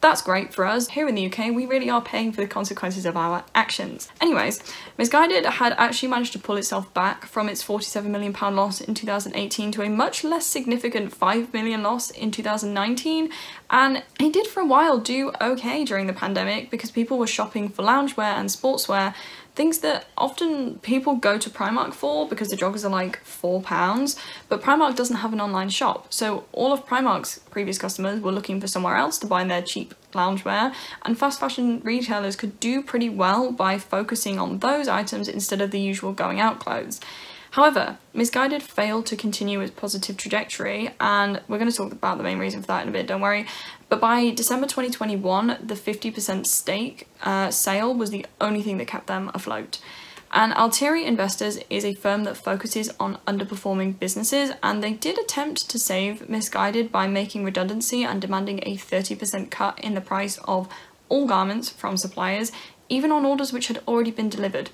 S1: that's great for us. Here in the UK, we really are paying for the consequences of our actions. Anyways, Missguided had actually managed to pull itself back from its £47 million loss in 2018 to a much less significant £5 million loss in 2019. And it did for a while do okay during the pandemic because people were shopping for loungewear and sportswear things that often people go to Primark for because the joggers are like four pounds, but Primark doesn't have an online shop. So all of Primark's previous customers were looking for somewhere else to buy their cheap loungewear, and fast fashion retailers could do pretty well by focusing on those items instead of the usual going out clothes. However, Missguided failed to continue its positive trajectory, and we're going to talk about the main reason for that in a bit, don't worry. But by December 2021, the 50% stake uh, sale was the only thing that kept them afloat. And Alteri Investors is a firm that focuses on underperforming businesses, and they did attempt to save Missguided by making redundancy and demanding a 30% cut in the price of all garments from suppliers even on orders which had already been delivered.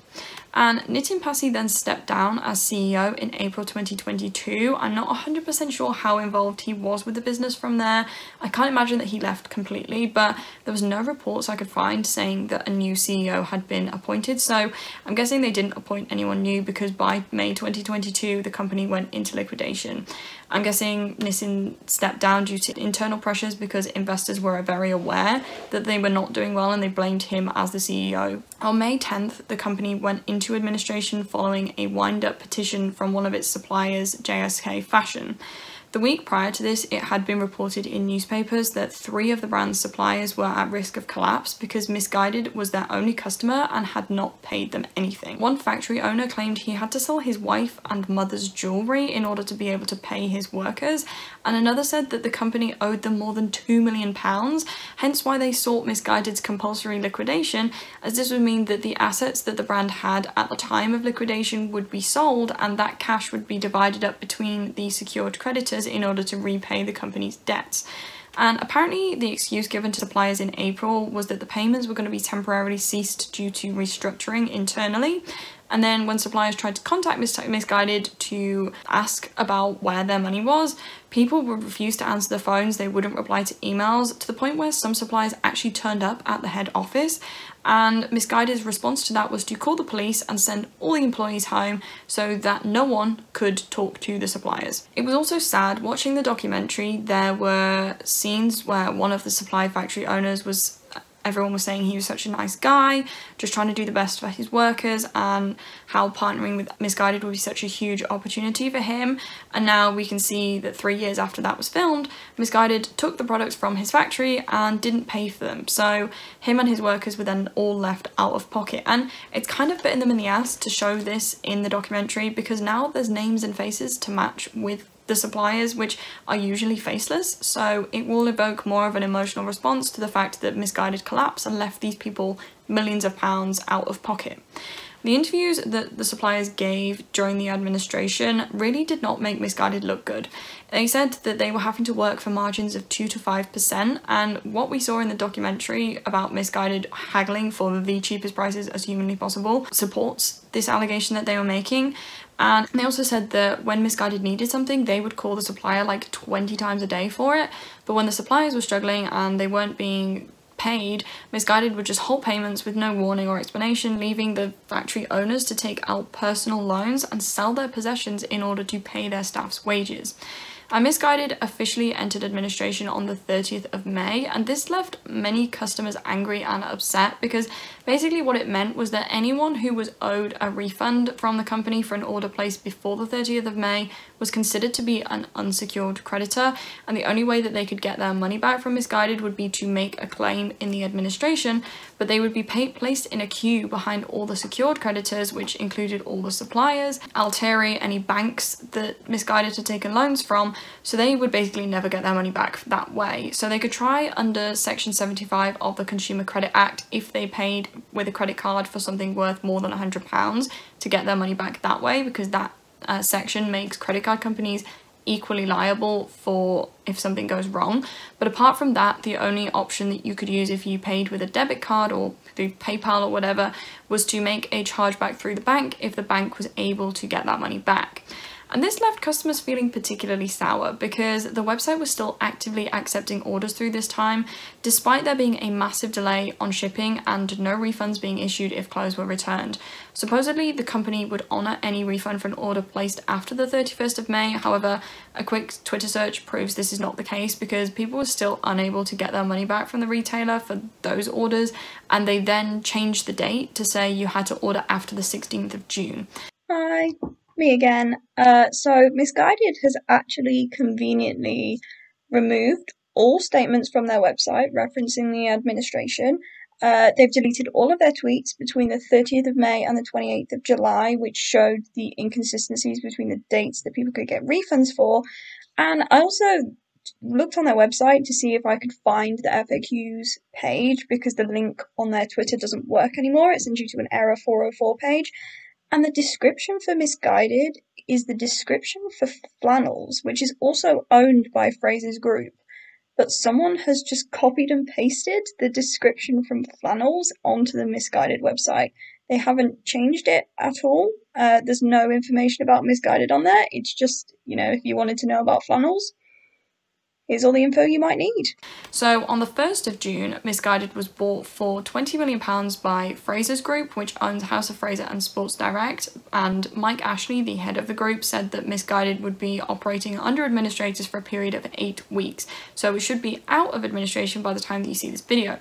S1: And Nitin Passi then stepped down as CEO in April 2022. I'm not 100% sure how involved he was with the business from there. I can't imagine that he left completely, but there was no reports I could find saying that a new CEO had been appointed. So I'm guessing they didn't appoint anyone new because by May 2022, the company went into liquidation. I'm guessing Nitin stepped down due to internal pressures because investors were very aware that they were not doing well and they blamed him as the CEO. On May 10th, the company went into administration following a wind up petition from one of its suppliers, JSK Fashion. The week prior to this, it had been reported in newspapers that three of the brand's suppliers were at risk of collapse because Missguided was their only customer and had not paid them anything. One factory owner claimed he had to sell his wife and mother's jewellery in order to be able to pay his workers, and another said that the company owed them more than £2 million, hence why they sought Missguided's compulsory liquidation, as this would mean that the assets that the brand had at the time of liquidation would be sold and that cash would be divided up between the secured creditors in order to repay the company's debts. And apparently, the excuse given to suppliers in April was that the payments were going to be temporarily ceased due to restructuring internally. And then, when suppliers tried to contact Mis- Missguided to ask about where their money was, people would refuse to answer the phones, they wouldn't reply to emails, to the point where some suppliers actually turned up at the head office. And Missguided's response to that was to call the police and send all the employees home so that no one could talk to the suppliers. It was also sad watching the documentary, there were scenes where one of the supply factory owners was everyone was saying he was such a nice guy, just trying to do the best for his workers, and how partnering with Missguided would be such a huge opportunity for him. And now we can see that three years after that was filmed, Missguided took the products from his factory and didn't pay for them. So him and his workers were then all left out of pocket. And it's kind of bitten them in the ass to show this in the documentary because now there's names and faces to match with the suppliers, which are usually faceless, so it will evoke more of an emotional response to the fact that Missguided collapse and left these people millions of pounds out of pocket. The interviews that the suppliers gave during the administration really did not make Missguided look good. They said that they were having to work for margins of 2 to 5%, and what we saw in the documentary about Missguided haggling for the cheapest prices as humanly possible supports this allegation that they were making. And they also said that when Missguided needed something, they would call the supplier like 20 times a day for it. But when the suppliers were struggling and they weren't being paid, Missguided would just halt payments with no warning or explanation, leaving the factory owners to take out personal loans and sell their possessions in order to pay their staff's wages. And Missguided officially entered administration on the 30th of May, and this left many customers angry and upset because basically what it meant was that anyone who was owed a refund from the company for an order placed before the 30th of May was considered to be an unsecured creditor, and the only way that they could get their money back from Missguided would be to make a claim in the administration, but they would be placed in a queue behind all the secured creditors, which included all the suppliers, Alteri, any banks that Missguided had taken loans from, so they would basically never get their money back that way. So they could try under Section 75 of the Consumer Credit Act if they paid with a credit card for something worth more than £100 to get their money back that way because that uh, section makes credit card companies equally liable for if something goes wrong. But apart from that, the only option that you could use if you paid with a debit card or through PayPal or whatever was to make a chargeback through the bank if the bank was able to get that money back. And this left customers feeling particularly sour because the website was still actively accepting orders through this time, despite there being a massive delay on shipping and no refunds being issued if clothes were returned. Supposedly, the company would honour any refund for an order placed after the 31st of May, however, a quick Twitter search proves this is not the case because people were still unable to get their money back from the retailer for those orders, and they then changed the date to say you had to order after the 16th of June.
S2: Hi, me again. Uh, so Missguided has actually conveniently removed all statements from their website referencing the administration. Uh, they've deleted all of their tweets between the 30th of May and the 28th of July, which showed the inconsistencies between the dates that people could get refunds for. And I also looked on their website to see if I could find the FAQs page because the link on their Twitter doesn't work anymore. It's you to an error 404 page. And the description for Missguided is the description for flannels, which is also owned by Frasers Group. But someone has just copied and pasted the description from flannels onto the Missguided website. They haven't changed it at all. Uh, there's no information about Missguided on there. It's just, you know, if you wanted to know about flannels, here's all the info you might need.
S1: So on the 1st of June, Missguided was bought for £20 million by Frasers Group, which owns House of Fraser and Sports Direct. And Mike Ashley, the head of the group, said that Missguided would be operating under administrators for a period of eight weeks. So it should be out of administration by the time that you see this video.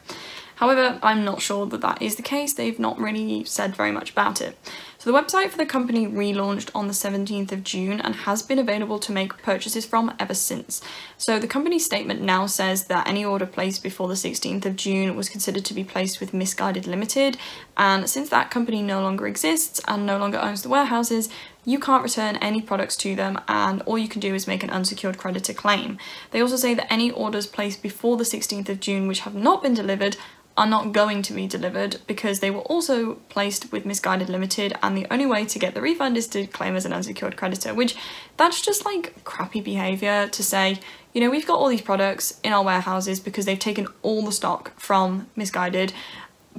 S1: However, I'm not sure that that is the case. They've not really said very much about it. So the website for the company relaunched on the 17th of June and has been available to make purchases from ever since. So the company's statement now says that any order placed before the 16th of June was considered to be placed with Missguided Limited and since that company no longer exists and no longer owns the warehouses, you can't return any products to them and all you can do is make an unsecured creditor claim. They also say that any orders placed before the 16th of June which have not been delivered are not going to be delivered because they were also placed with Missguided Limited and the only way to get the refund is to claim as an unsecured creditor, which that's just like crappy behaviour to say, you know, we've got all these products in our warehouses because they've taken all the stock from Missguided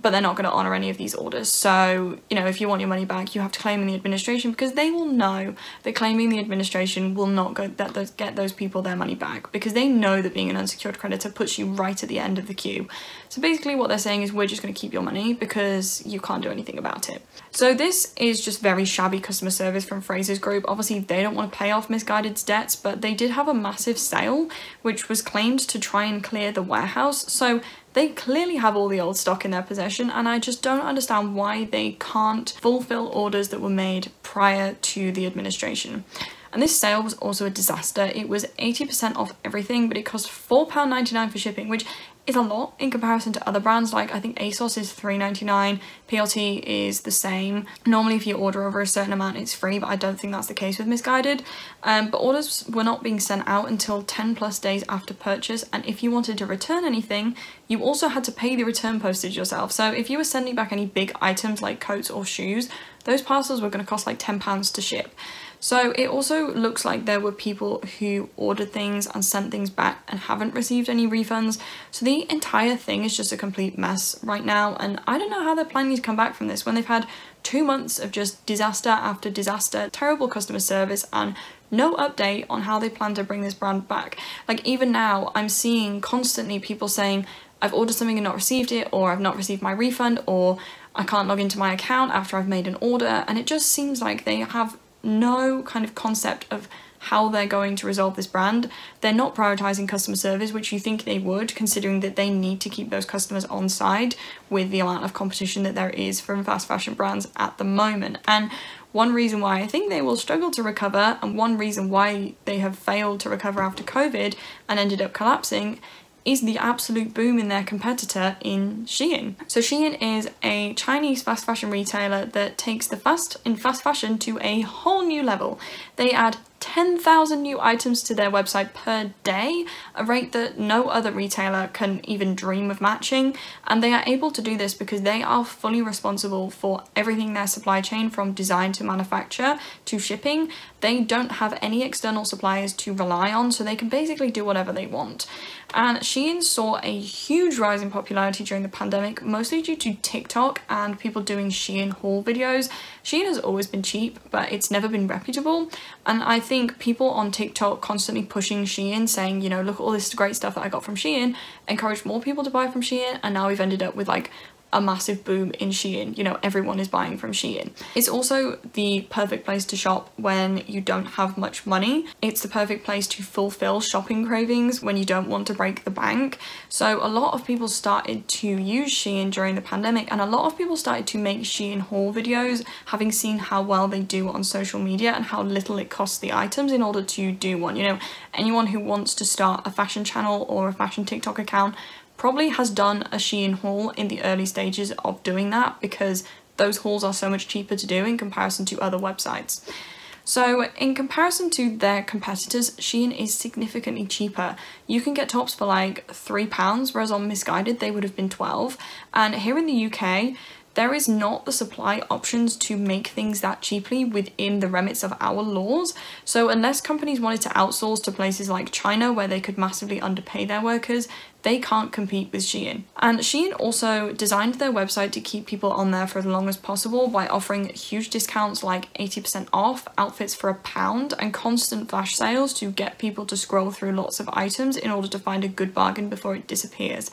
S1: but they're not going to honour any of these orders. So, you know, if you want your money back, you have to claim in the administration because they will know that claiming the administration will not go that those, get those people their money back because they know that being an unsecured creditor puts you right at the end of the queue. So basically what they're saying is we're just going to keep your money because you can't do anything about it. So this is just very shabby customer service from Frasers Group. Obviously they don't want to pay off Missguided's debts, but they did have a massive sale which was claimed to try and clear the warehouse. So they clearly have all the old stock in their possession and I just don't understand why they can't fulfill orders that were made prior to the administration. And this sale was also a disaster. It was 80% off everything, but it cost £4.99 for shipping, which is a lot in comparison to other brands like I think ASOS is $3.99, PLT is the same. Normally if you order over a certain amount it's free but I don't think that's the case with Missguided Um, but orders were not being sent out until 10 plus days after purchase and if you wanted to return anything you also had to pay the return postage yourself. So if you were sending back any big items like coats or shoes those parcels were going to cost like £10 to ship. So it also looks like there were people who ordered things and sent things back and haven't received any refunds. So the entire thing is just a complete mess right now. And I don't know how they're planning to come back from this when they've had two months of just disaster after disaster, terrible customer service and no update on how they plan to bring this brand back. Like even now I'm seeing constantly people saying I've ordered something and not received it or I've not received my refund or I can't log into my account after I've made an order and it just seems like they have no kind of concept of how they're going to resolve this brand. They're not prioritizing customer service, which you think they would, considering that they need to keep those customers on side with the amount of competition that there is from fast fashion brands at the moment. And one reason why I think they will struggle to recover, and one reason why they have failed to recover after COVID and ended up collapsing, is the absolute boom in their competitor in Shein. So Shein is a Chinese fast fashion retailer that takes the fast in fast fashion to a whole new level. They add 10,000 new items to their website per day, a rate that no other retailer can even dream of matching. And they are able to do this because they are fully responsible for everything their supply chain from design to manufacture to shipping. They don't have any external suppliers to rely on, so they can basically do whatever they want. And Shein saw a huge rise in popularity during the pandemic, mostly due to TikTok and people doing Shein haul videos. Shein has always been cheap, but it's never been reputable. And I think people on TikTok constantly pushing Shein, saying, you know, look at all this great stuff that I got from Shein, encouraged more people to buy from Shein, and now we've ended up with like a massive boom in Shein. You know, everyone is buying from Shein. It's also the perfect place to shop when you don't have much money. It's the perfect place to fulfill shopping cravings when you don't want to break the bank. So a lot of people started to use Shein during the pandemic and a lot of people started to make Shein haul videos having seen how well they do on social media and how little it costs the items in order to do one. You know, anyone who wants to start a fashion channel or a fashion TikTok account probably has done a Shein haul in the early stages of doing that because those hauls are so much cheaper to do in comparison to other websites. So in comparison to their competitors, Shein is significantly cheaper. You can get tops for like £3, whereas on Missguided they would have been 12 And here in the UK, there is not the supply options to make things that cheaply within the remits of our laws. So unless companies wanted to outsource to places like China where they could massively underpay their workers, they can't compete with Shein. And Shein also designed their website to keep people on there for as long as possible by offering huge discounts like 80% off, outfits for a pound, and constant flash sales to get people to scroll through lots of items in order to find a good bargain before it disappears.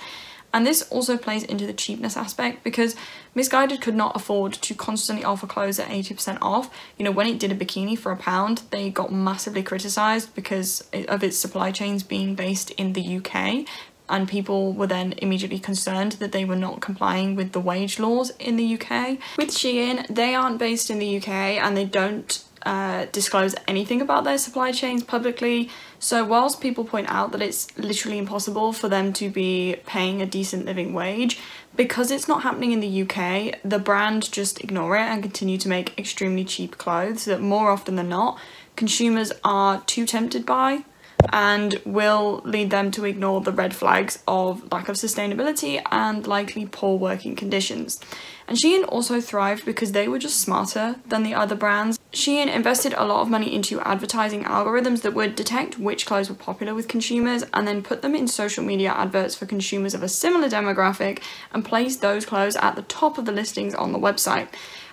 S1: And this also plays into the cheapness aspect because Missguided could not afford to constantly offer clothes at 80% off. You know, when it did a bikini for a pound, they got massively criticised because of its supply chains being based in the UK and people were then immediately concerned that they were not complying with the wage laws in the UK. With Shein, they aren't based in the UK and they don't uh, disclose anything about their supply chains publicly. So, whilst people point out that it's literally impossible for them to be paying a decent living wage, because it's not happening in the UK, the brand just ignore it and continue to make extremely cheap clothes that more often than not consumers are too tempted by and will lead them to ignore the red flags of lack of sustainability and likely poor working conditions. And Shein also thrived because they were just smarter than the other brands. Shein invested a lot of money into advertising algorithms that would detect which clothes were popular with consumers and then put them in social media adverts for consumers of a similar demographic and place those clothes at the top of the listings on the website.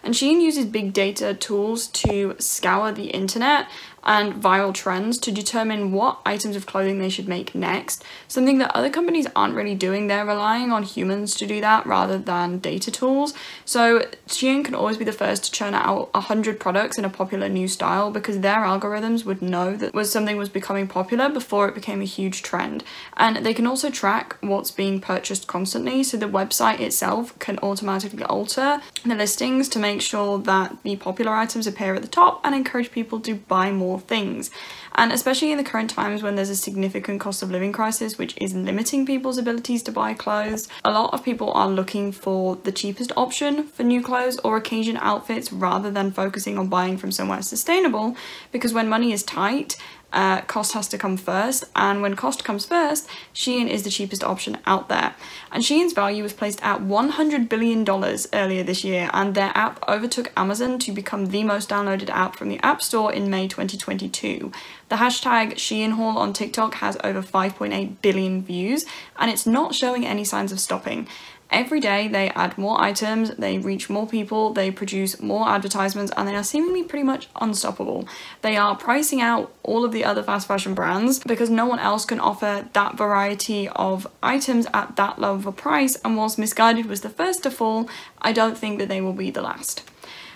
S1: And Shein uses big data tools to scour the internet and viral trends to determine what items of clothing they should make next, something that other companies aren't really doing. They're relying on humans to do that rather than data tools. So Shein can always be the first to churn out 100 products in a popular new style because their algorithms would know that was something was becoming popular before it became a huge trend. And they can also track what's being purchased constantly, so the website itself can automatically alter the listings to make make sure that the popular items appear at the top and encourage people to buy more things. And especially in the current times when there's a significant cost of living crisis, which is limiting people's abilities to buy clothes, a lot of people are looking for the cheapest option for new clothes or occasion outfits rather than focusing on buying from somewhere sustainable because when money is tight uh, cost has to come first. And when cost comes first, Shein is the cheapest option out there. And Shein's value was placed at $100 billion earlier this year, and their app overtook Amazon to become the most downloaded app from the App Store in May 2022. The hashtag SheinHaul on TikTok has over 5.8 billion views, and it's not showing any signs of stopping. Every day they add more items, they reach more people, they produce more advertisements, and they are seemingly pretty much unstoppable. They are pricing out all of the other fast fashion brands because no one else can offer that variety of items at that low of a price. And whilst Missguided was the first to fall, I don't think that they will be the last.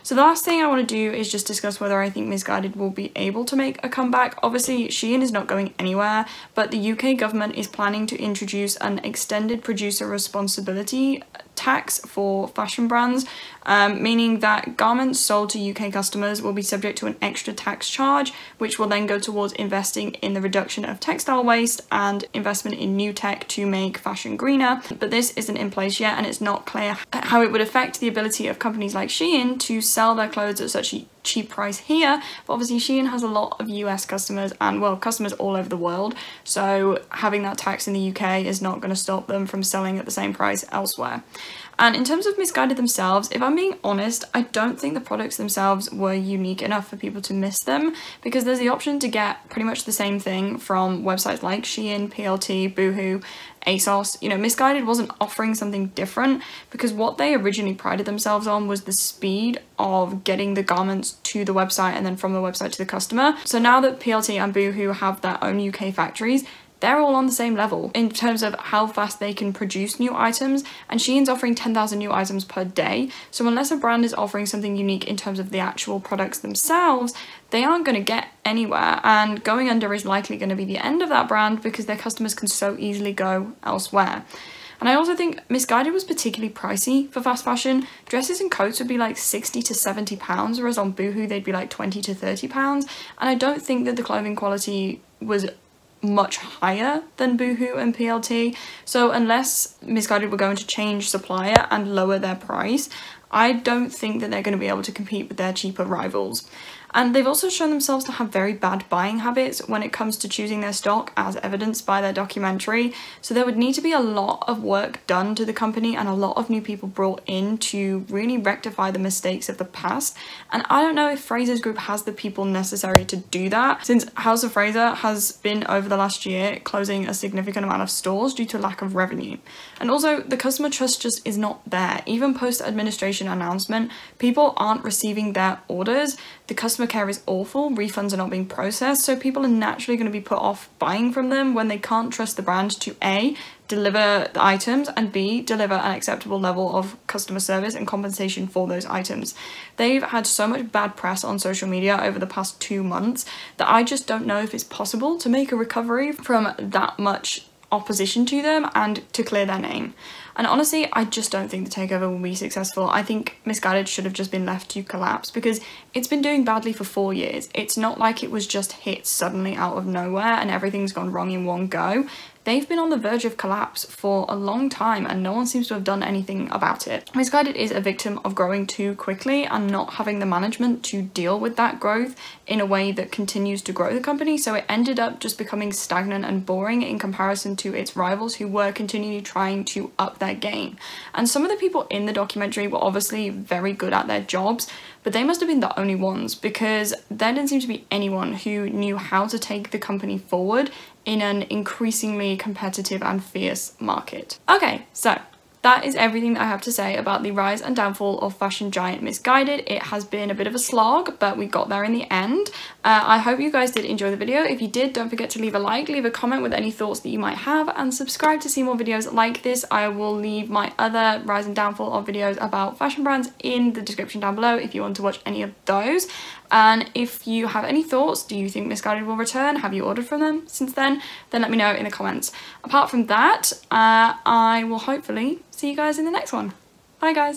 S1: So the last thing I want to do is just discuss whether I think Missguided will be able to make a comeback. Obviously, Shein is not going anywhere, but the UK government is planning to introduce an extended producer responsibility tax for fashion brands, um, meaning that garments sold to UK customers will be subject to an extra tax charge, which will then go towards investing in the reduction of textile waste and investment in new tech to make fashion greener. But this isn't in place yet, and it's not clear how it would affect the ability of companies like Shein to sell their clothes at such a cheap price here. But obviously Shein has a lot of US customers and well customers all over the world. So having that tax in the UK is not going to stop them from selling at the same price elsewhere and in terms of Missguided themselves, if I'm being honest, I don't think the products themselves were unique enough for people to miss them because there's the option to get pretty much the same thing from websites like Shein, PLT, Boohoo, ASOS. You know, Missguided wasn't offering something different because what they originally prided themselves on was the speed of getting the garments to the website and then from the website to the customer. So now that PLT and Boohoo have their own UK factories, they're all on the same level in terms of how fast they can produce new items and Shein's offering 10,000 new items per day so unless a brand is offering something unique in terms of the actual products themselves they aren't going to get anywhere and going under is likely going to be the end of that brand because their customers can so easily go elsewhere. And I also think Missguided was particularly pricey for fast fashion. Dresses and coats would be like 60 to 70 pounds, whereas on Boohoo they'd be like 20 to 30 pounds. And I don't think that the clothing quality was much higher than Boohoo and PLT. So unless Missguided were going to change supplier and lower their price, I don't think that they're going to be able to compete with their cheaper rivals. And they've also shown themselves to have very bad buying habits when it comes to choosing their stock, as evidenced by their documentary. So there would need to be a lot of work done to the company and a lot of new people brought in to really rectify the mistakes of the past. And I don't know if Frasers Group has the people necessary to do that, since House of Fraser has been over the last year closing a significant amount of stores due to lack of revenue. And also, the customer trust just is not there. Even post administration announcement, people aren't receiving their orders. The customer care is awful, refunds are not being processed, so people are naturally going to be put off buying from them when they can't trust the brand to A, deliver the items, and B, deliver an acceptable level of customer service and compensation for those items. They've had so much bad press on social media over the past two months that I just don't know if it's possible to make a recovery from that much opposition to them and to clear their name. And honestly, I just don't think the takeover will be successful. I think Missguided should have just been left to collapse because it's been doing badly for four years. It's not like it was just hit suddenly out of nowhere and everything's gone wrong in one go they've been on the verge of collapse for a long time and no one seems to have done anything about it. Missguided is a victim of growing too quickly and not having the management to deal with that growth in a way that continues to grow the company, so it ended up just becoming stagnant and boring in comparison to its rivals who were continually trying to up their game. And some of the people in the documentary were obviously very good at their jobs, but they must have been the only ones because there didn't seem to be anyone who knew how to take the company forward in an increasingly competitive and fierce market. Okay, so that is everything that I have to say about the rise and downfall of fashion giant Missguided. It has been a bit of a slog, but we got there in the end. Uh, I hope you guys did enjoy the video. If you did, don't forget to leave a like, leave a comment with any thoughts that you might have, and subscribe to see more videos like this. I will leave my other rise and downfall of videos about fashion brands in the description down below if you want to watch any of those. And if you have any thoughts, do you think Missguided will return? Have you ordered from them since then? Then let me know in the comments. Apart from that, uh, I will hopefully see you guys in the next one. Bye guys.